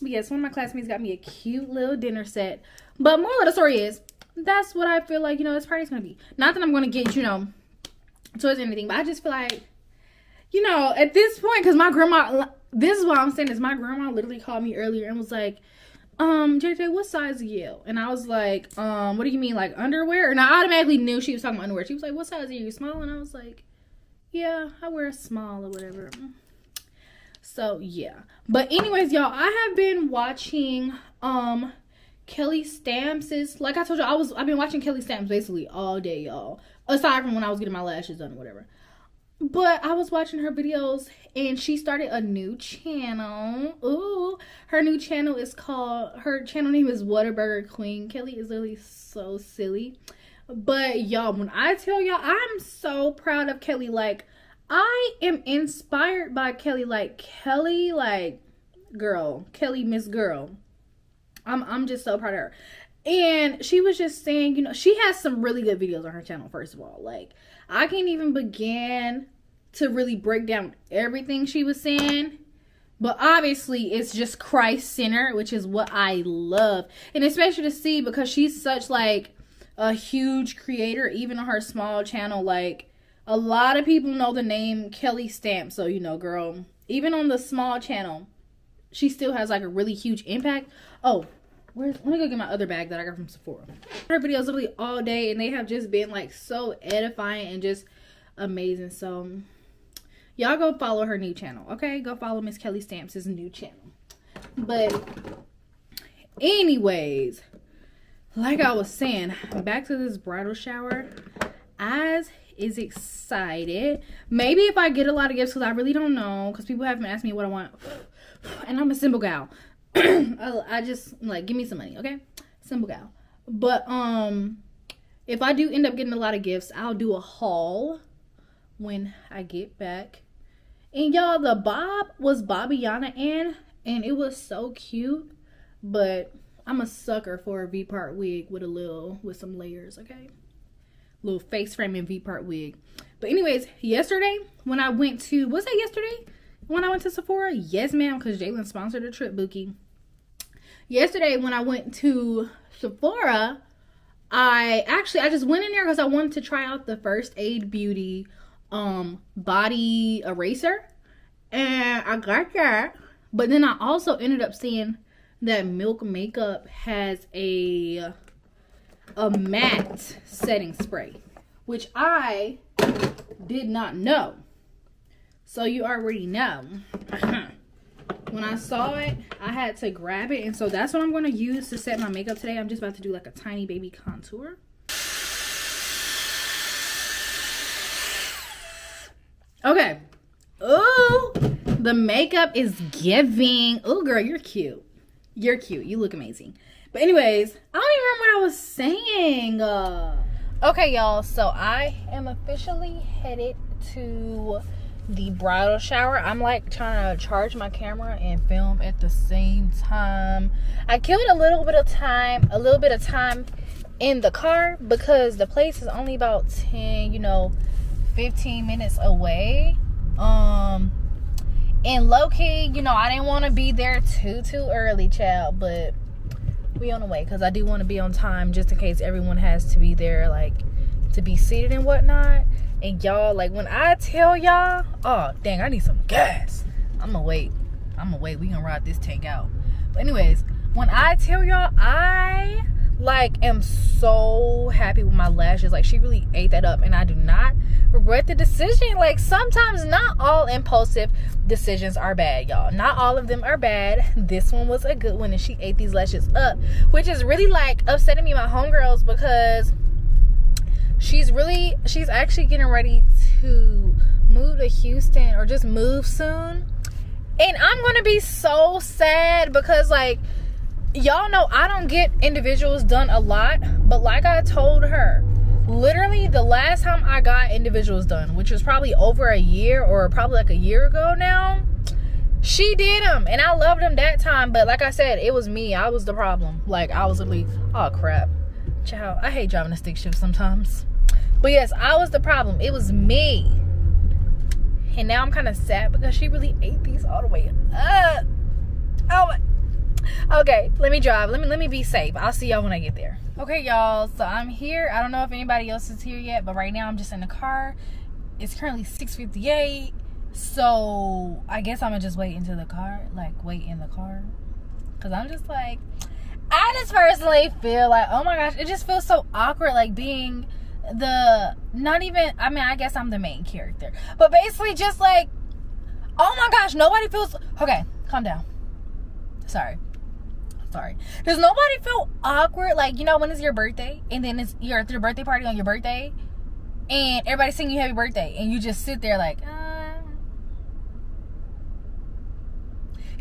but yes one of my classmates got me a cute little dinner set. But more of the story is that's what i feel like you know this party's gonna be. Not that i'm gonna get you know towards anything but i just feel like you know at this point because my grandma this is what i'm saying is my grandma literally called me earlier and was like um jj what size are you? And i was like um what do you mean like underwear? And i automatically knew she was talking about underwear. She was like what size are you? Small? And i was like yeah i wear a small or whatever so yeah but anyways y'all i have been watching um kelly stamps like i told you i was i've been watching kelly stamps basically all day y'all aside from when i was getting my lashes done or whatever but I was watching her videos and she started a new channel. Ooh, her new channel is called, her channel name is Whataburger Queen. Kelly is literally so silly. But y'all, when I tell y'all, I'm so proud of Kelly. Like, I am inspired by Kelly. Like, Kelly, like, girl, Kelly, Miss Girl. I'm, I'm just so proud of her. And she was just saying, you know, she has some really good videos on her channel, first of all. Like, I can't even begin to really break down everything she was saying. But obviously, it's just Christ centered, which is what I love. And especially to see because she's such like a huge creator, even on her small channel. Like, a lot of people know the name Kelly Stamp. So, you know, girl, even on the small channel, she still has like a really huge impact. Oh, Where's, let me go get my other bag that I got from Sephora. Her videos literally all day and they have just been like so edifying and just amazing. So y'all go follow her new channel, okay? Go follow Miss Kelly Stamps' new channel. But anyways, like I was saying, back to this bridal shower. As is excited. Maybe if I get a lot of gifts, because I really don't know. Because people haven't asked me what I want. And I'm a simple gal. I, just like give me some money, okay? Simple gal. But um, if I do end up getting a lot of gifts, I'll do a haul when I get back. And y'all, the bob was Bobbiana in, and it was so cute. But I'm a sucker for a V part wig with a little with some layers, okay? Little face framing V part wig. But anyways, yesterday when I went to was that yesterday? when I went to Sephora? Yes, ma'am, because Jalen sponsored a trip, Bookie. Yesterday, when I went to Sephora, I actually I just went in there because I wanted to try out the First Aid Beauty um body eraser, and I got that. But then I also ended up seeing that Milk Makeup has a a matte setting spray, which I did not know. So you already know. when I saw it, I had to grab it. And so that's what I'm going to use to set my makeup today. I'm just about to do like a tiny baby contour. Okay. Oh, the makeup is giving. Oh, girl, you're cute. You're cute. You look amazing. But anyways, I don't even remember what I was saying. Uh, okay, y'all. So I am officially headed to the bridal shower. I'm like trying to charge my camera and film at the same time. I killed a little bit of time, a little bit of time in the car because the place is only about 10, you know, 15 minutes away. Um and low key, you know, I didn't want to be there too too early, child, but we on the way because I do want to be on time just in case everyone has to be there, like to be seated and whatnot. And y'all, like when I tell y'all, oh dang, I need some gas. I'ma wait. I'ma wait. We gonna ride this tank out. But anyways, when I tell y'all, I like am so happy with my lashes. Like she really ate that up, and I do not regret the decision. Like sometimes not all impulsive decisions are bad, y'all. Not all of them are bad. This one was a good one, and she ate these lashes up, which is really like upsetting me, my homegirls, because she's really she's actually getting ready to move to Houston or just move soon. And I'm gonna be so sad because like y'all know I don't get individuals done a lot, but like I told her, literally the last time I got individuals done, which was probably over a year or probably like a year ago now, she did them and I loved them that time. But like I said, it was me. I was the problem. Like I was literally, oh crap. Child, I hate driving a stick shift sometimes. But yes, I was the problem. It was me. And now I'm kind of sad because she really ate these all the way up. Oh my okay let me drive. Let me let me be safe. I'll see y'all when i get there. Okay y'all. So i'm here. I don't know if anybody else is here yet but right now i'm just in the car. It's currently 6:58 so i guess i'm gonna just wait into the car like wait in the car. Because i'm just like i just personally feel like oh my gosh it just feels so awkward like being the not even i mean i guess i'm the main character. But basically just like oh my gosh nobody feels okay calm down. Sorry sorry. Does nobody feel awkward? Like, you know, when it's your birthday and then it's you're at your birthday party on your birthday and everybody's singing you happy birthday and you just sit there like, uh...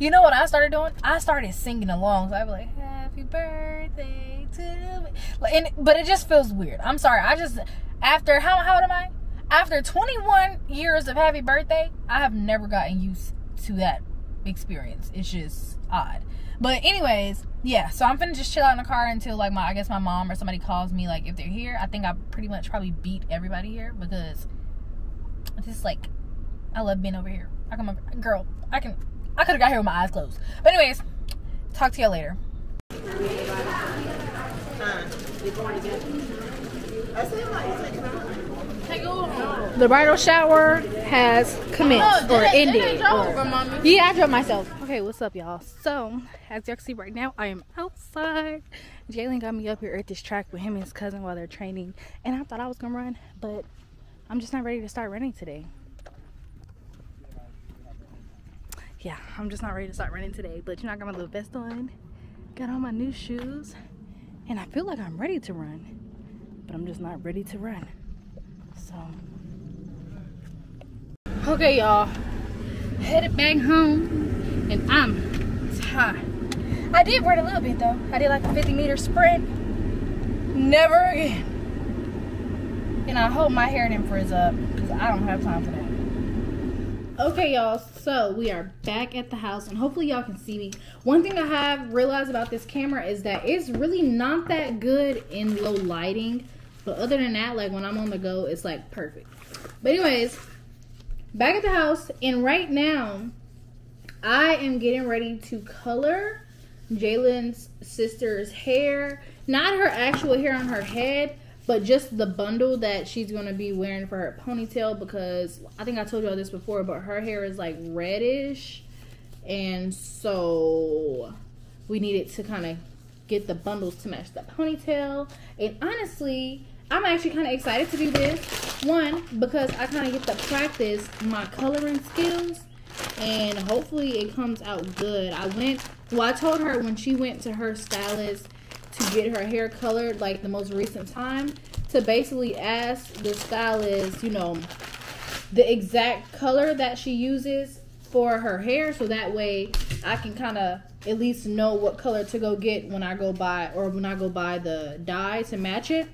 You know what I started doing? I started singing along. So I'd be like, happy birthday to me. And, but it just feels weird. I'm sorry. I just, after, how, how old am I? After 21 years of happy birthday, I have never gotten used to that experience. It's just odd. But anyways, yeah. So I'm finna just chill out in the car until like my I guess my mom or somebody calls me like if they're here. I think I pretty much probably beat everybody here because it's just like I love being over here. I come over, girl. I can I could have got here with my eyes closed. But anyways, talk to y'all later. The bridal shower has commenced or ended. or- yeah, I drove myself. Okay, what's up, y'all? So, as you can see right now, I am outside. Jalen got me up here at this track with him and his cousin while they're training, and I thought I was gonna run, but I'm just not ready to start running today. Yeah, I'm just not ready to start running today, but you know, I got my little vest on, got on my new shoes, and I feel like I'm ready to run, but I'm just not ready to run. So, okay, y'all, headed back home, and I'm tired. I did run a little bit though. I did like a 50 meter sprint. Never again. And I hope my hair didn't frizz up because I don't have time for that. Okay, y'all, so we are back at the house, and hopefully, y'all can see me. One thing I have realized about this camera is that it's really not that good in low lighting, but other than that, like when I'm on the go, it's like perfect. But, anyways, back at the house, and right now, I am getting ready to color Jalen's sister's hair. Not her actual hair on her head, but just the bundle that she's gonna be wearing for her ponytail because I think I told y'all this before, but her hair is like reddish, and so we needed to kind of get the bundles to match the ponytail. And honestly, I'm actually kind of excited to do this. One, because I kind of get to practice my coloring skills and hopefully it comes out good. I went, well, I told her when she went to her stylist to get her hair colored, like the most recent time, to basically ask the stylist, you know, the exact color that she uses for her hair so that way I can kind of at least know what color to go get when I go buy or when I go buy the dye to match it.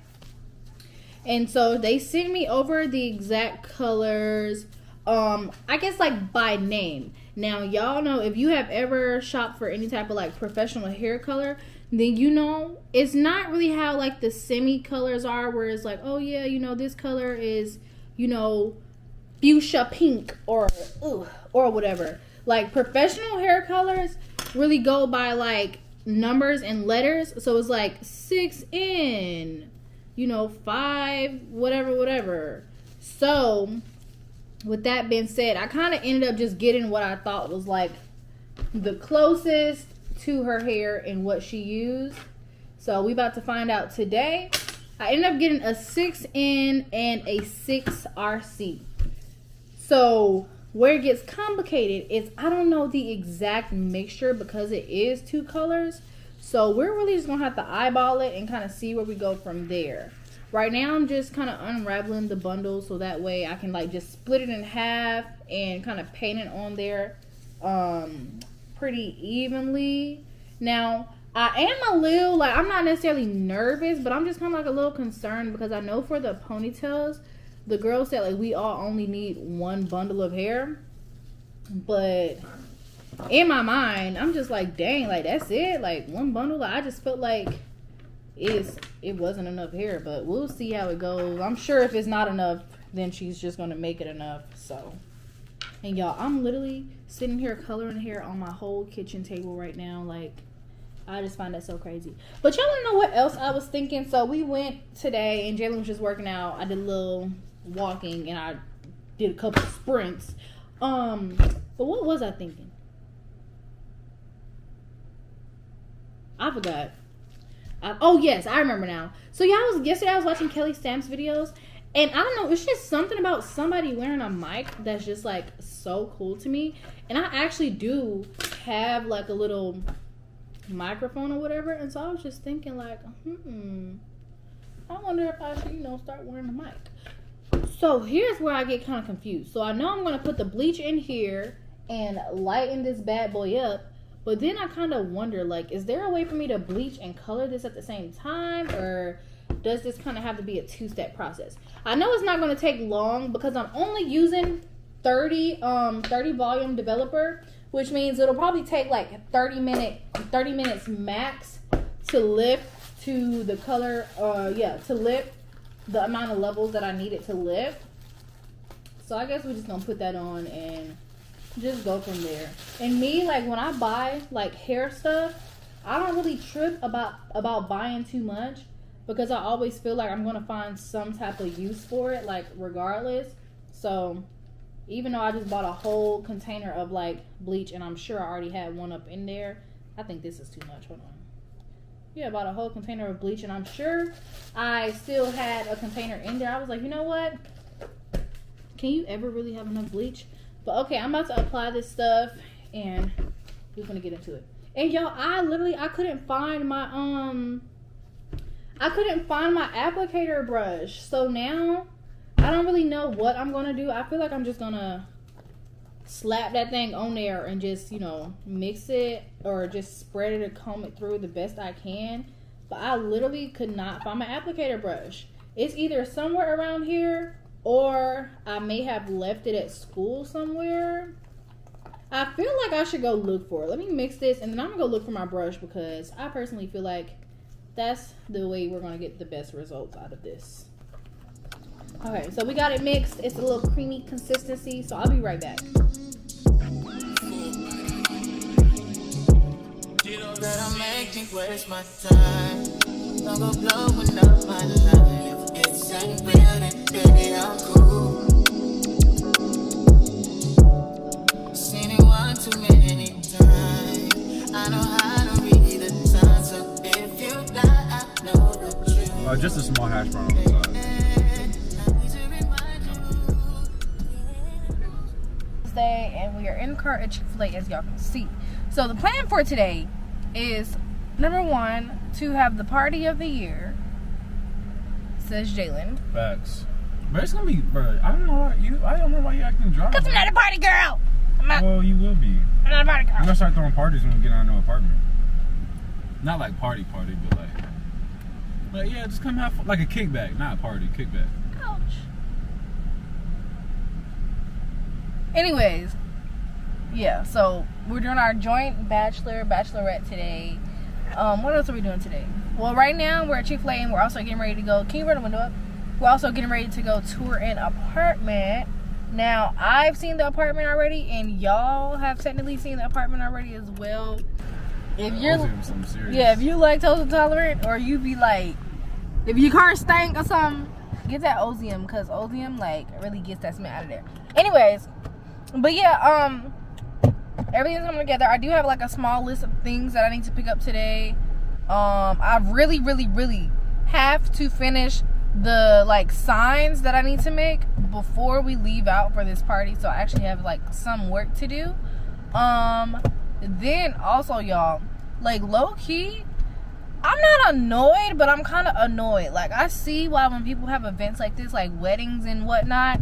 And so they sent me over the exact colors um I guess like by name. Now y'all know if you have ever shopped for any type of like professional hair color, then you know it's not really how like the semi colors are where it's like, oh yeah, you know this color is, you know, fuchsia pink or ugh, or whatever. Like professional hair colors really go by like numbers and letters. So it's like six in, you know, five, whatever, whatever. So with that being said, I kind of ended up just getting what I thought was like the closest to her hair and what she used. So we about to find out today. I ended up getting a 6N and a 6RC. So where it gets complicated is I don't know the exact mixture because it is two colors. So we're really just gonna have to eyeball it and kind of see where we go from there. Right now I'm just kind of unraveling the bundle so that way I can like just split it in half and kind of paint it on there um pretty evenly. Now I am a little like I'm not necessarily nervous, but I'm just kind of like a little concerned because I know for the ponytails, the girl said like we all only need one bundle of hair, but in my mind, I'm just like, dang, like that's it, like one bundle. Like, I just felt like it's it wasn't enough hair, but we'll see how it goes. I'm sure if it's not enough, then she's just gonna make it enough. So, and y'all, I'm literally sitting here coloring hair on my whole kitchen table right now, like. I just find that so crazy. But y'all wanna know what else I was thinking? So we went today and Jalen was just working out. I did a little walking and I did a couple sprints. Um, but what was I thinking? I forgot. I, oh yes, I remember now. So y'all was yesterday I was watching Kelly Stamps videos and I don't know, it's just something about somebody wearing a mic that's just like so cool to me. And I actually do have like a little microphone or whatever, and so I was just thinking like, hmm, I wonder if I should, you know, start wearing a mic. So here's where I get kind of confused. So I know I'm gonna put the bleach in here and lighten this bad boy up, but then I kind of wonder like, is there a way for me to bleach and color this at the same time, or does this kind of have to be a two-step process? I know it's not gonna take long because I'm only using 30 um 30 volume developer, which means it'll probably take like 30 minute 30 minutes max to lift to the color uh yeah to lift the amount of levels that I need it to lift. So I guess we're just gonna put that on and just go from there. And me, like when I buy like hair stuff, I don't really trip about about buying too much because I always feel like I'm gonna find some type of use for it, like regardless. So even though I just bought a whole container of like bleach and I'm sure I already had one up in there, I think this is too much. Hold on. Yeah, bought a whole container of bleach and I'm sure I still had a container in there. I was like, you know what? Can you ever really have enough bleach? But okay, I'm about to apply this stuff and we're gonna get into it. And y'all, I literally I couldn't find my um I couldn't find my applicator brush. So now I don't really know what I'm gonna do. I feel like I'm just gonna slap that thing on there and just you know mix it or just spread it or comb it through the best I can. But I literally could not find my applicator brush. It's either somewhere around here or I may have left it at school somewhere. I feel like I should go look for it. Let me mix this and then I'm gonna go look for my brush because I personally feel like that's the way we're gonna get the best results out of this. Okay, so we got it mixed. It's a little creamy consistency, so I'll be right back. that I make me waste my time. Up my line. Uh, just a small hash brown on the side. And we are in the car at Chick Fil A, as y'all can see. So the plan for today is number one to have the party of the year. Says Jalen. Facts. But it's gonna be, bro. I don't know why you. I don't know why you acting drunk. Cause I'm not a party girl. I'm not, Well, you will be. I'm not a party girl. We're gonna start throwing parties when we get out of apartment. Not like party party, but like, like yeah, just come have like a kickback, not a party, kickback. Ouch. Anyways, yeah, so we're doing our joint bachelor bachelorette today. Um, what else are we doing today? Well, right now we're at Chick Fil A and we're also getting ready to go. Can you run the window up? We're also getting ready to go tour an apartment. Now I've seen the apartment already, and y'all have technically seen the apartment already as well. If you're some yeah, if you like lactose intolerant or you be like, if your car stank or something, get that Ozium because Ozium like really gets that smell out of there. Anyways, but yeah, um, everything's coming together. I do have like a small list of things that I need to pick up today. Um, I really, really, really have to finish the like signs that I need to make before we leave out for this party. So I actually have like some work to do. Um, then also y'all, like low key, I'm not annoyed, but I'm kind of annoyed. Like I see why when people have events like this, like weddings and whatnot,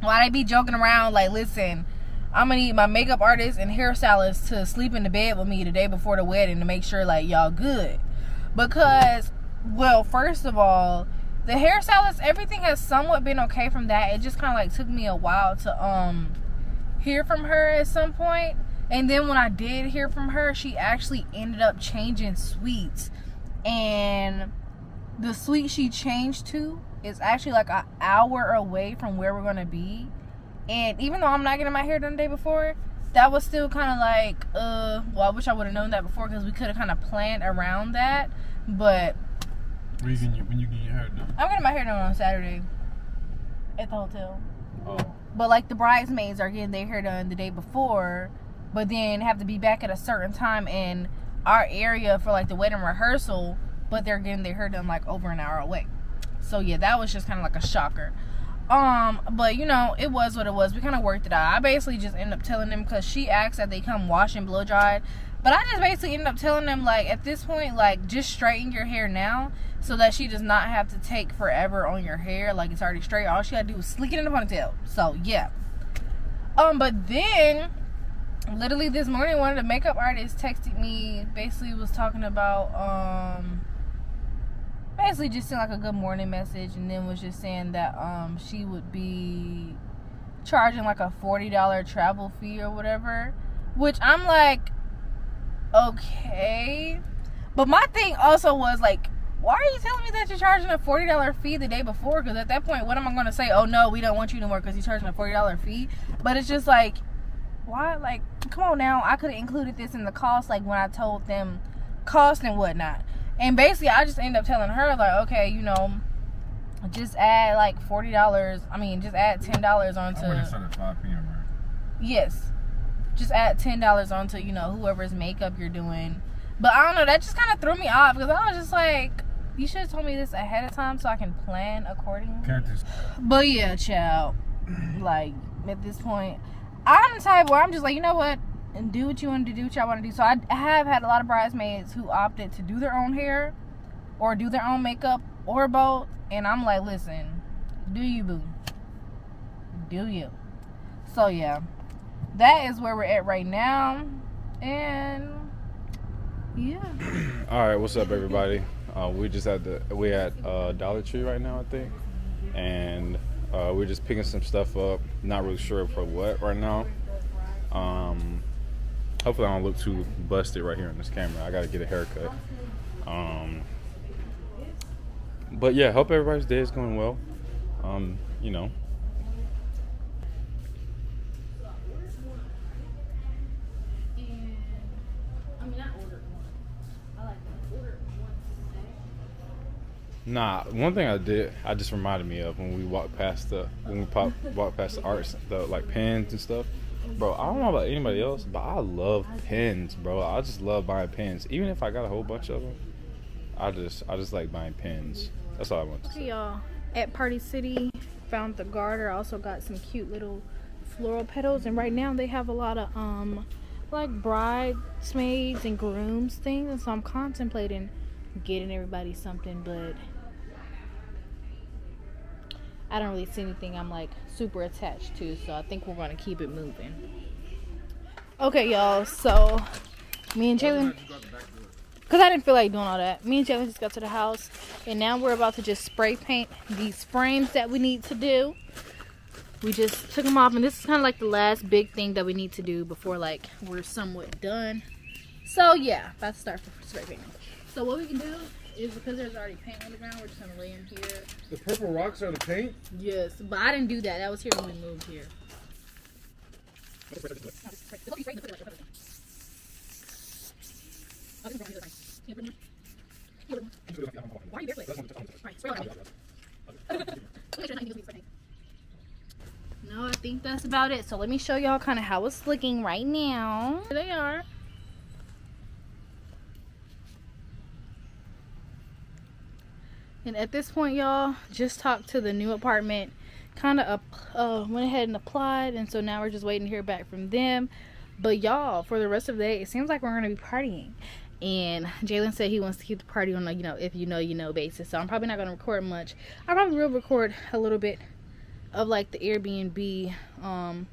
why they be joking around like, listen, I'm gonna need my makeup artist and hairstylist to sleep in the bed with me the day before the wedding to make sure like y'all good. Because, well, first of all, the hairstylist, everything has somewhat been okay from that. It just kind of like took me a while to um hear from her at some point. And then when I did hear from her, she actually ended up changing suites. And the suite she changed to is actually like an hour away from where we're gonna be. And even though I'm not getting my hair done the day before, that was still kind of like, uh, well, I wish I would have known that before because we could have kind of planned around that. But When you can, when you get your hair done. I'm getting my hair done on Saturday at the hotel. Oh. But like the bridesmaids are getting their hair done the day before, but then have to be back at a certain time in our area for like the wedding rehearsal, but they're getting their hair done like over an hour away. So yeah, that was just kind of like a shocker. Um, but you know, it was what it was. We kind of worked it out. I basically just end up telling them because she asked that they come wash and blow dried. But I just basically end up telling them like at this point, like just straighten your hair now so that she does not have to take forever on your hair. Like it's already straight. All she gotta do is slick it in a ponytail. So yeah. Um, but then literally this morning one of the makeup artists texted me basically was talking about um basically just sent like a good morning message and then was just saying that um she would be charging like a $40 travel fee or whatever which i'm like okay. But my thing also was like why are you telling me that you're charging a $40 fee the day before? Because at that point what am i going to say? Oh no we don't want you no more because you're charging a $40 fee. But it's just like why like come on now. I could have included this in the cost like when i told them cost and whatnot and basically i just end up telling her like okay you know just add like $40 i mean just add $10 I onto start at 5 p.m. Right? yes just add $10 onto you know whoever's makeup you're doing but i don't know that just kind of threw me off because i was just like you should have told me this ahead of time so i can plan accordingly Characters. but yeah, child. Like at this point, I'm the type where I'm just like, you know what, and do what you want to do, what y'all want to do. So I have had a lot of bridesmaids who opted to do their own hair, or do their own makeup, or both. And I'm like, listen, do you boo? Do you? So yeah, that is where we're at right now, and yeah. All right, what's up, everybody? Uh, we just at the we at uh, Dollar Tree right now, I think, and uh, we're just picking some stuff up. Not really sure for what right now. Um, hopefully, I don't look too busted right here in this camera. I gotta get a haircut. Um, but yeah, hope everybody's day is going well. Um, you know, Nah, one thing I did, I just reminded me of when we walked past the when we pop, walked past the arts, the like pens and stuff. Bro, I don't know about anybody else, but I love pens, bro. I just love buying pens, even if I got a whole bunch of them. I just, I just like buying pens. That's all I want to say. Okay, y'all. At Party City, found the garter. Also got some cute little floral petals, and right now they have a lot of um, like bridesmaids and grooms things. And so I'm contemplating getting everybody something, but I don't really see anything I'm like super attached to. So I think we're gonna keep it moving. Okay, y'all. So, me and Jalen, because I didn't feel like doing all that. Me and Jalen just got to the house, and now we're about to just spray paint these frames that we need to do. We just took them off, and this is kind of like the last big thing that we need to do before like we're somewhat done. So yeah, about to start spray painting. So what we can do is because there's already paint on the ground, we're just gonna lay in here. The purple rocks are the paint. Yes, but I didn't do that. That was here when we moved here. No, I think that's about it. So let me show y'all kind of how it's looking right now. Here they are. And at this point, y'all, just talked to the new apartment. Kind of uh, went ahead and applied. And so now we're just waiting to hear back from them. But y'all, for the rest of the day, it seems like we're going to be partying. And Jalen said he wants to keep the party on a, you know, if you know, you know basis. So I'm probably not going to record much. I probably will record a little bit of like the Airbnb um,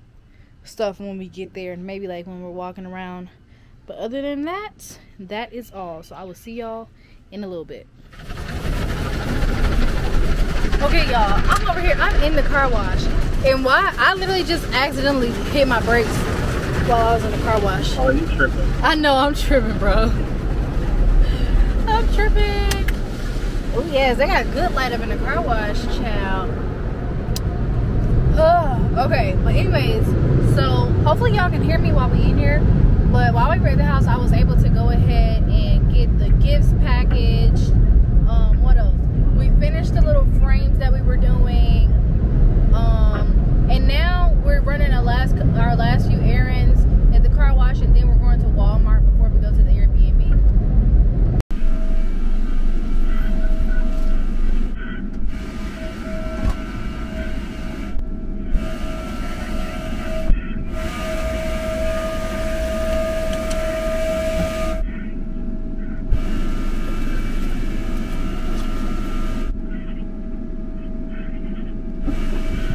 stuff when we get there. And maybe like when we're walking around. But other than that, that is all. So I will see y'all in a little bit. Okay, y'all, I'm over here. I'm in the car wash. And why? I literally just accidentally hit my brakes while I was in the car wash. Oh, you tripping? I know I'm tripping, bro. I'm tripping. Oh, yes, they got good light up in the car wash, child. Oh, okay, but anyways, so hopefully y'all can hear me while we in here. But while we were at the house, I was able to go ahead and get the gifts package. Um, what else? We finished the little frames that we were doing. Um, and now we're running our last our last few errands at the car wash, and then we're going to Walmart before we go to the Airbnb.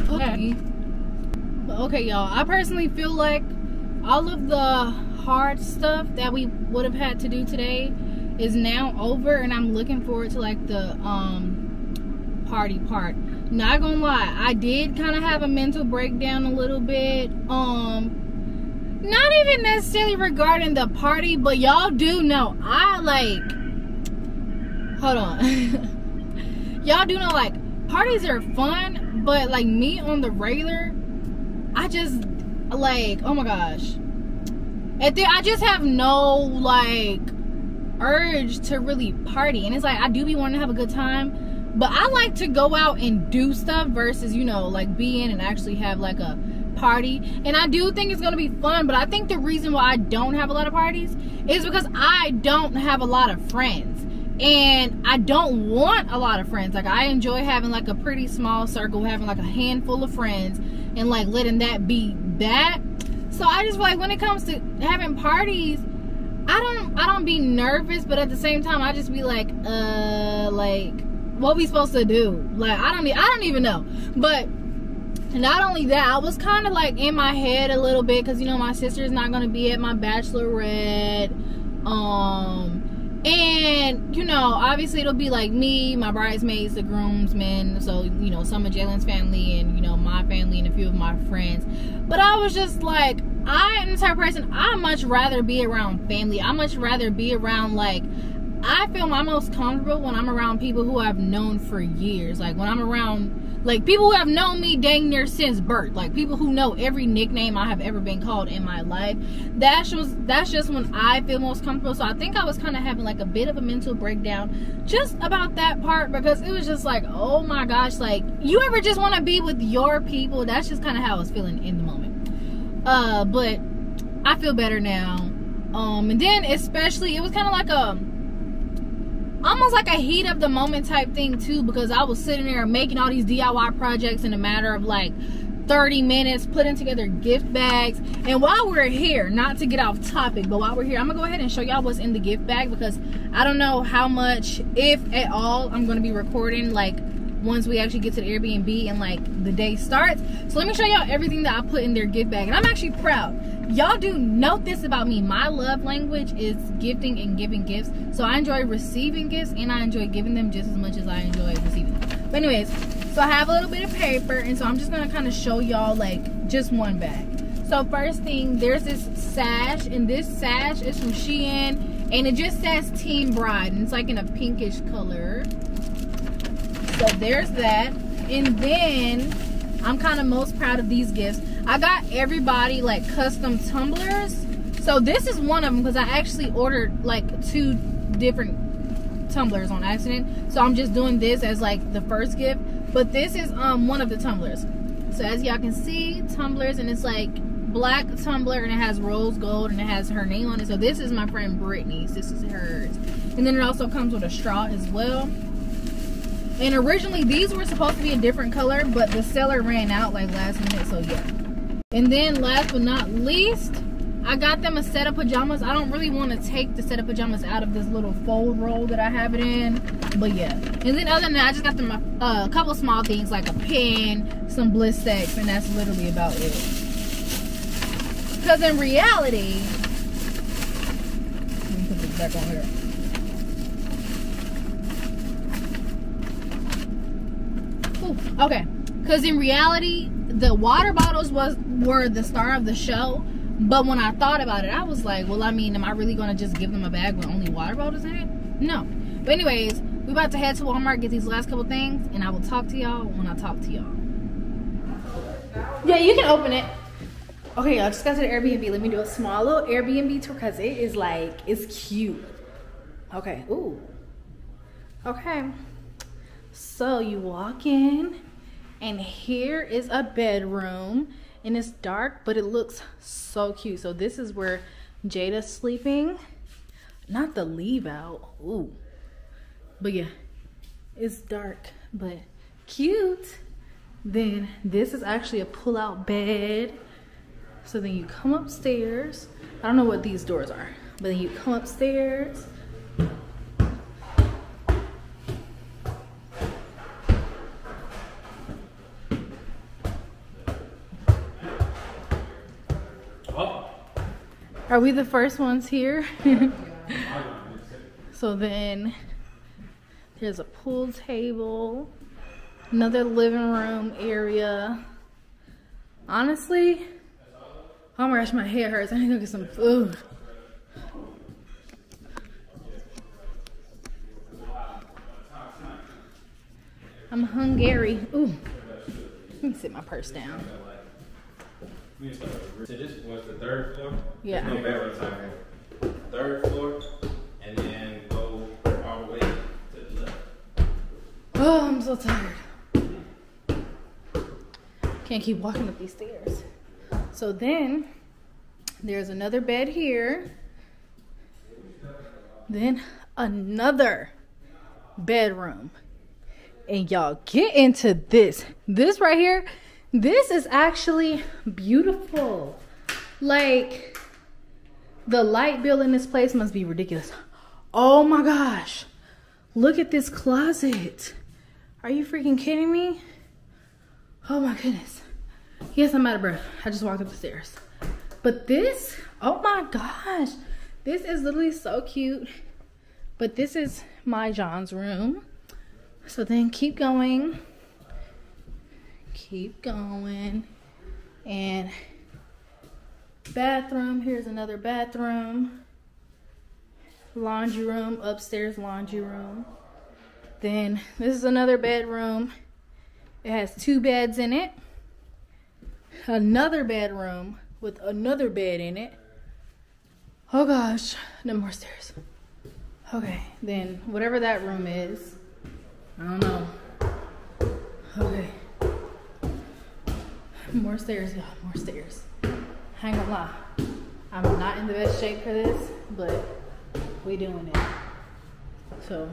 Okay. But okay, y'all. I personally feel like all of the hard stuff that we would have had to do today is now over and I'm looking forward to like the um party part. Not gonna lie, I did kind of have a mental breakdown a little bit. Um not even necessarily regarding the party, but y'all do know I like hold on. y'all do know like parties are fun, but like me on the regular, I just like oh my gosh. I just have no like urge to really party, and it's like I do be wanting to have a good time, but I like to go out and do stuff versus you know like be in and actually have like a party. And I do think it's gonna be fun, but I think the reason why I don't have a lot of parties is because I don't have a lot of friends and I don't want a lot of friends. Like I enjoy having like a pretty small circle, having like a handful of friends, and like letting that be that. So I just like when it comes to having parties, I don't I don't be nervous, but at the same time I just be like, uh, like what we supposed to do? Like I don't I don't even know. But not only that, I was kind of like in my head a little bit because you know my sister's not gonna be at my bachelorette. Um and you know obviously it'll be like me my bridesmaids the groomsmen so you know some of jalen's family and you know my family and a few of my friends. But i was just like i am the type of person i much rather be around family. I much rather be around like i feel my most comfortable when i'm around people who i've known for years. Like when i'm around like people who have known me dang near since birth. Like people who know every nickname i have ever been called in my life. That's just that's just when i feel most comfortable. So i think i was kind of having like a bit of a mental breakdown just about that part because it was just like oh my gosh like you ever just want to be with your people? That's just kind of how i was feeling in the moment. Uh but i feel better now. Um and then especially it was kind of like a almost like a heat of the moment type thing too because I was sitting there making all these DIY projects in a matter of like 30 minutes putting together gift bags. And while we're here not to get off topic but while we're here I'm gonna go ahead and show y'all what's in the gift bag because I don't know how much if at all I'm gonna be recording like once we actually get to the Airbnb and like the day starts. So let me show y'all everything that I put in their gift bag. And I'm actually proud y'all do note this about me. My love language is gifting and giving gifts. So I enjoy receiving gifts and I enjoy giving them just as much as I enjoy receiving them. But anyways, so I have a little bit of paper and so I'm just gonna kind of show y'all like just one bag. So first thing, there's this sash and this sash is from Shein and it just says Team Bride and it's like in a pinkish color. So there's that. And then I'm kind of most proud of these gifts. I got everybody like custom tumblers. So this is one of them because I actually ordered like two different tumblers on accident. So I'm just doing this as like the first gift. But this is um one of the tumblers. So as y'all can see, tumblers and it's like black tumbler and it has rose gold and it has her name on it. So this is my friend Brittany's. This is hers. And then it also comes with a straw as well. And originally these were supposed to be a different color, but the seller ran out like last minute, so yeah. And then last but not least, I got them a set of pajamas. I don't really want to take the set of pajamas out of this little fold roll that I have it in, but yeah. And then other than that, I just got them a, a couple small things like a pen, some bliss sticks, and that's literally about it. Because in reality, let me put this back on here. Okay. Because in reality the water bottles was were the star of the show but when i thought about it i was like well i mean am i really gonna just give them a bag with only water bottles in it? No. But anyways we about to head to walmart get these last couple things and i will talk to y'all when i talk to y'all. Yeah you can open it. Okay y'all just got to the airbnb. Let me do a small little airbnb tour because it is like it's cute. Okay. Ooh. Okay so you walk in and here is a bedroom and it's dark but it looks so cute. So this is where jada's sleeping. Not the leave out ooh. But yeah it's dark but cute. Then this is actually a pull-out bed. So then you come upstairs. I don't know what these doors are but then you come upstairs Are we the first ones here? so then there's a pool table, another living room area. Honestly, oh my gosh, my hair hurts. I need to go get some food. I'm hungry. Ooh, let me sit my purse down. So this was the third floor? Yeah. There's no bedrooms out here. Third floor, and then go all the way to the left. Oh, I'm so tired. Can't keep walking up these stairs. So then there's another bed here. Then another bedroom. And y'all get into this. This right here, this is actually beautiful. Like the light bill in this place must be ridiculous. Oh my gosh. Look at this closet. Are you freaking kidding me? Oh my goodness. Yes, I'm out of breath. I just walked up the stairs. But this, oh my gosh. This is literally so cute. But this is my John's room. So then keep going. Keep going. And bathroom. Here's another bathroom. Laundry room. Upstairs laundry room. Then this is another bedroom. It has two beds in it. Another bedroom with another bed in it. Oh gosh, no more stairs. Okay, then whatever that room is, I don't know. Okay. More stairs, y'all, more stairs. I ain't gonna lie. I'm not in the best shape for this, but we doing it. So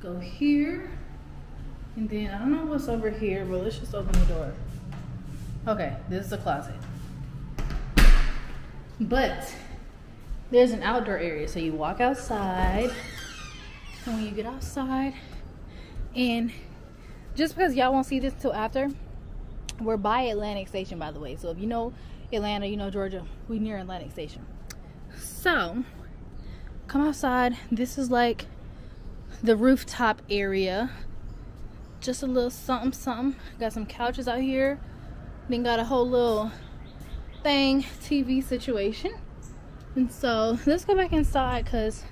go here. And then I don't know what's over here, but let's just open the door. Okay, this is the closet. But there's an outdoor area. So you walk outside. And when you get outside, and just because y'all won't see this till after, we're by Atlantic Station, by the way. So if you know Atlanta, you know, Georgia. We near Atlantic Station. So, come outside. This is like the rooftop area. Just a little something, something. Got some couches out here. Then got a whole little thing, TV situation. And so, let's go back inside because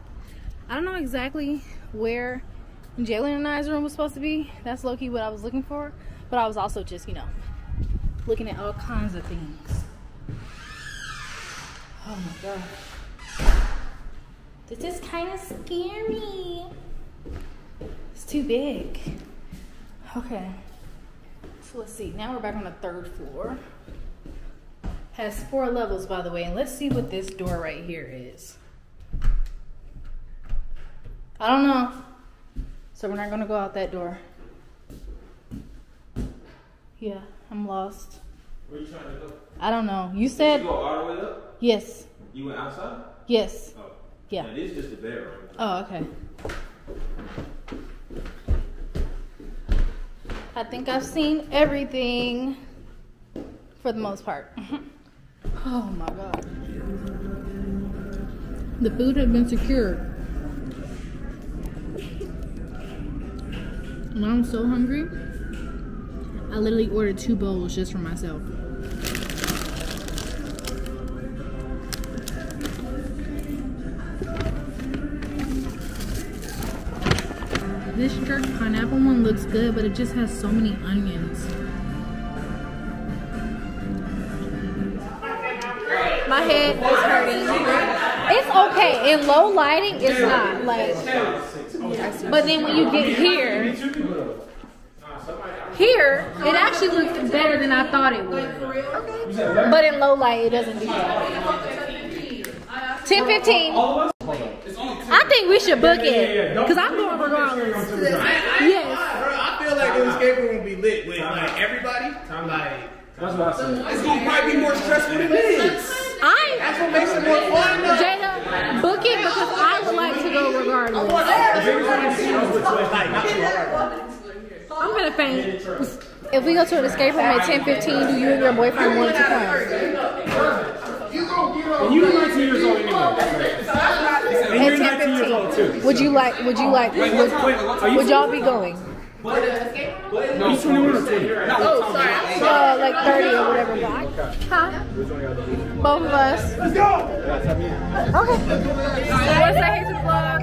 I don't know exactly where Jalen and I's room was supposed to be. That's low key what I was looking for. But I was also just, you know, looking at all kinds of things. Oh my god. This is kind of scary. It's too big. Okay. So let's see. Now we're back on the third floor. Has four levels, by the way. And let's see what this door right here is. I don't know. So we're not gonna go out that door. Yeah, I'm lost. Where are you trying to go? I don't know. You said You go all the way up? yes. You went outside? Yes. Oh. Yeah. And this is just a bedroom. Oh, okay. I think I've seen everything for the most part. Oh my god. The food had been secured. And I'm so hungry. I literally ordered two bowls just for myself. This jerk pineapple one looks good, but it just has so many onions. My head is hurting. It's okay. In low lighting, it's not. Like, but then when you get here, here, it actually looks better than I thought it would. But in low light, it doesn't do that. 10 15. I think we should book it. Because I'm going regardless. Yes. I feel like the escape room will be lit with like everybody. Like That's what I said. it's gonna probably be more stressful than it is. I, That's what makes it more fun. though. Jada, book it because I would like to go regardless. I'm gonna faint. If we go to an escape room at 10 15, do you and your boyfriend want to come? And you're 19 years old anyway. And you're 19 years old too. Would you like, would you like, would, would y'all be going? No, you 21 or 20? Oh, sorry. Uh, like 30 or whatever. Huh? Both of us. Let's go! Okay. You want to say hey to the vlog?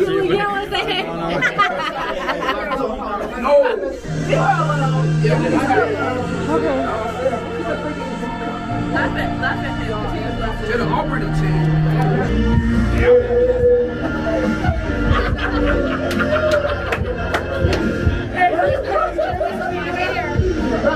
You, you don't want to say hey? To the operating team.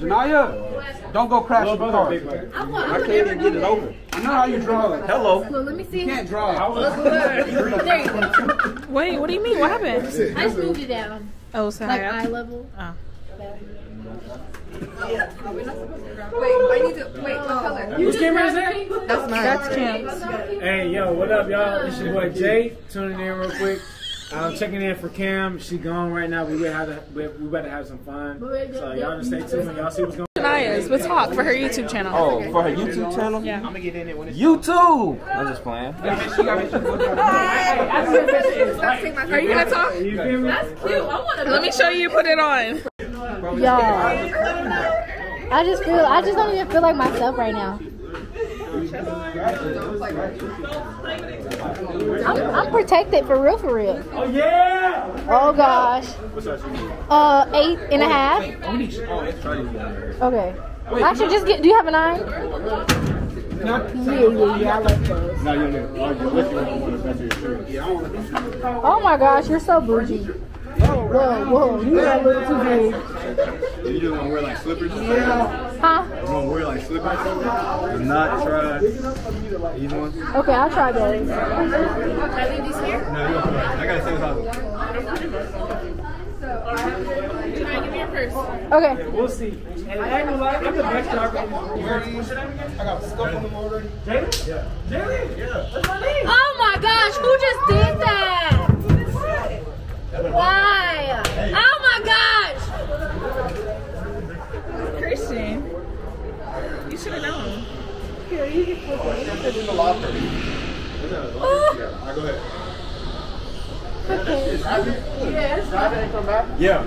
Jania, don't go crash the car. I can't even get it open. I know how you draw it. Hello. Well, let me see. You can't draw. There you go. Wait, what do you mean? What happened? I just moved it down. Oh, sorry. Like high eye up. level. Oh. Wait, I need to wait. What color? Whose camera is that? That's mine. That's Kim's. Hey, yo, what up, y'all? It's your boy Jay. Tuning in real quick. I'm checking in for Cam. She gone right now. We better have to, we, we better have some fun. So y'all just stay tuned. and Y'all see what's going. Shania's with Talk for her YouTube channel. Oh, for her YouTube channel? Yeah. I'm gonna get in it when it's YouTube! I'm just playing. Are you gonna talk? You feel me? Let me show you. Put it on. Y'all. I just feel, I just don't even feel like myself right now. I'm, I'm protected for real, for real. Oh yeah. Oh gosh. Uh, eight and a half. Okay. I should just get. Do you have a nine? Yeah, yeah, yeah. I like those. No, you don't argue with you on the best of your shirt. Oh my gosh, you're so bougie. Whoa, whoa, you got a little too big. You just want to wear like slippers? Huh? Gonna wear like slippers. Do not try these ones. Okay, I'll try those. No, you don't put it. I gotta say this out. Give me your. Okay. We'll see. I ain't gonna lie, I'm the best driver in the world. I got stuff on them already. Jalen? Yeah. Jalen? Yeah. That's my name. Oh my gosh, who just did that? Why? Oh my gosh! Christian. You should have known. It's in the locker. Oh. I go ahead. Okay. Yes. Drive it and come back? Yeah.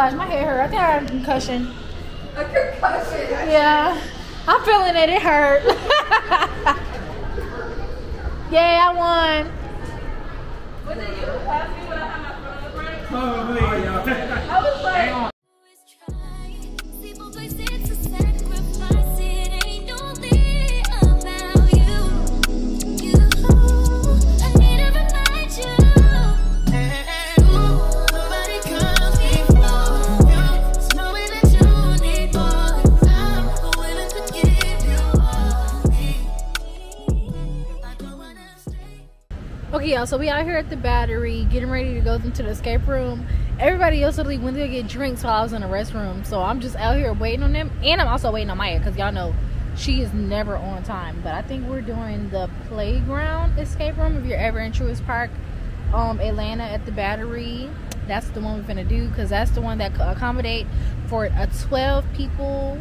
Yes, I got whiplash. My head hurt. I think I had a concussion. A concussion. Yeah. I'm feeling it. It hurt. Yay, I won. I was like, Okay, y'all. So we out here at the battery, getting ready to go into the escape room. Everybody else literally went to get drinks while I was in the restroom. So I'm just out here waiting on them, and I'm also waiting on Maya because y'all know she is never on time. But I think we're doing the playground escape room. If you're ever in Truist Park, um, Atlanta at the battery, that's the one we're gonna do because that's the one that accommodate for a 12 people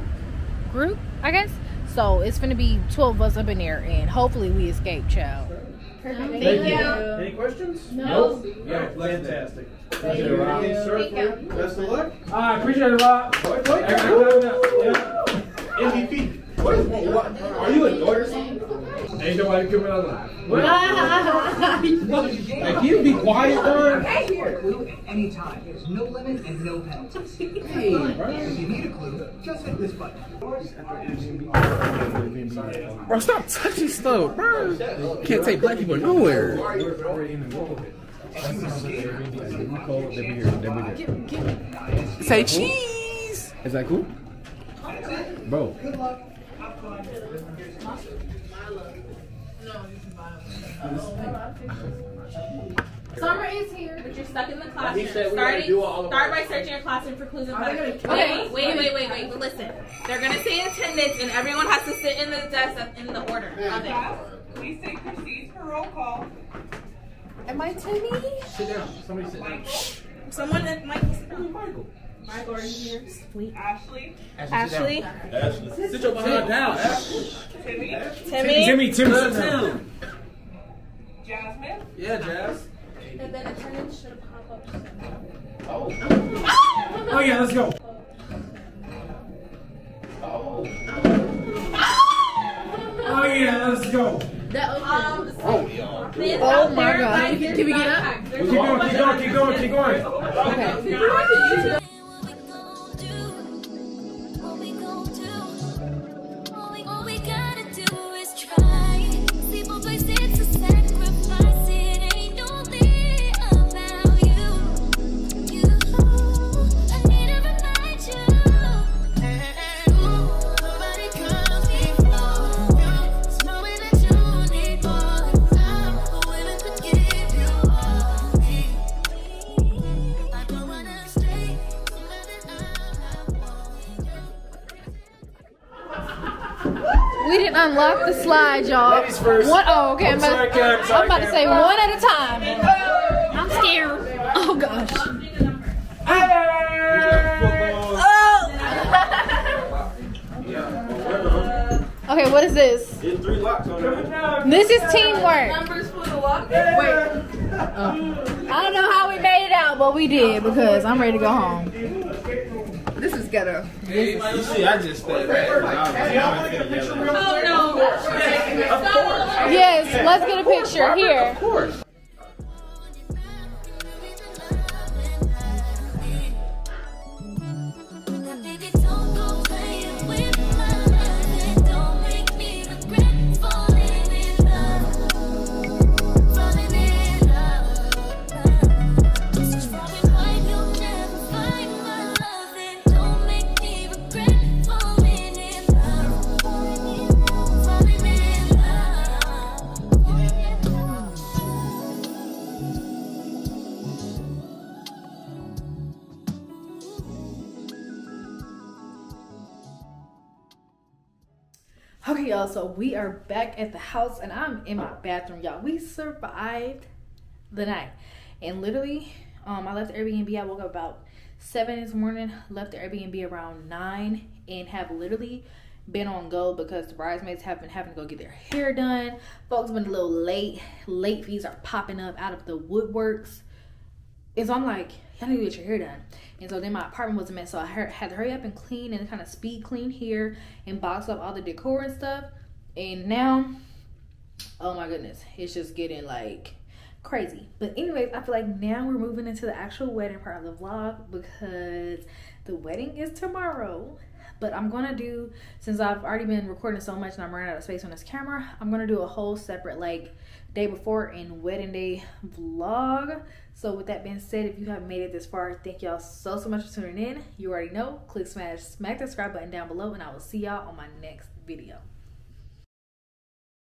group, I guess. So it's gonna be 12 of us up in there, and hopefully we escape, child. Thank you. you. Any questions? No. Yeah, fantastic. Thank Appreciate it, Rob. you. Thank you. Best of luck. I appreciate it, Rob. Wait, wait, Yeah. MVP. What is, what, are you a daughter or something? Ain't nobody coming out alive. Hey, can you be quiet, bro? Here, clue anytime. There's no limit and no penalties. Hey, if you need a clue, just hit this button. Bro, stop touching stuff, bro. Can't take black people nowhere. Say cheese. Is that cool? Bro. Summer is here, but you're stuck in the classroom. He said we Starting, do all of start by searching your classroom for clues and Are patterns. gonna Okay, kill wait, wait, wait, wait. But listen, they're gonna say attendance, and everyone has to sit in the desk in the order of it. Please take your seats for roll call. Am I Timmy? Sit down. Somebody sit down. Someone that Mike. Michael. Michael, are you here? Sweet. Ashley. Ashley. Ashley. Sit your behind down, Ashley. Timmy. Timmy. Timmy, Timmy. Sit down. Jasmine. Yeah, Jazz. And then attendance should pop up. Oh Oh yeah, let's go. Oh yeah, let's go. Um, Oh, yeah. Oh my there, God. Can we get up? Keep going, keep going, keep going, keep going. Okay. Unlock the slide, y'all. Ladies first. One, oh, okay. I'm I'm about, sorry, Cam, I'm sorry, about to Cam. say one at a time. I'm scared. Oh gosh. Okay, what is this? Three locks on. This is teamwork. Numbers for the walk. Wait. I don't know how we made it out, but we did because I'm ready to go home. This is ghetto. You see, I just stayed back. Oh no. Yes, let's get a picture here. Of course. So we are back at the house, and I'm in my bathroom, y'all. We survived the night, and literally, um, I left Airbnb. I woke up about seven this morning. Left the Airbnb around nine, and have literally been on go because the bridesmaids have been having to go get their hair done. Folks been a little late. Late fees are popping up out of the woodworks. And so I'm like, y'all need to get your hair done. And so then my apartment was a mess. So I had to hurry up and clean and kind of speed clean here and box up all the decor and stuff. And now, oh my goodness, it's just getting like crazy. But anyways, I feel like now we're moving into the actual wedding part of the vlog because the wedding is tomorrow. But I'm gonna do since I've already been recording so much and I'm running out of space on this camera, I'm gonna do a whole separate like day before and wedding day vlog. So with that being said, if you have made it this far, thank y'all so so much for tuning in. You already know, click smash smack that subscribe button down below and I will see y'all on my next video.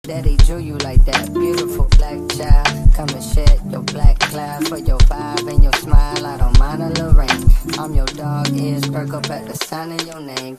Daddy drew you like that beautiful black child. Come and shed your black cloud for your vibe and your smile. I don't mind a little rain. I'm your dog, ears perk up at the sound of your name.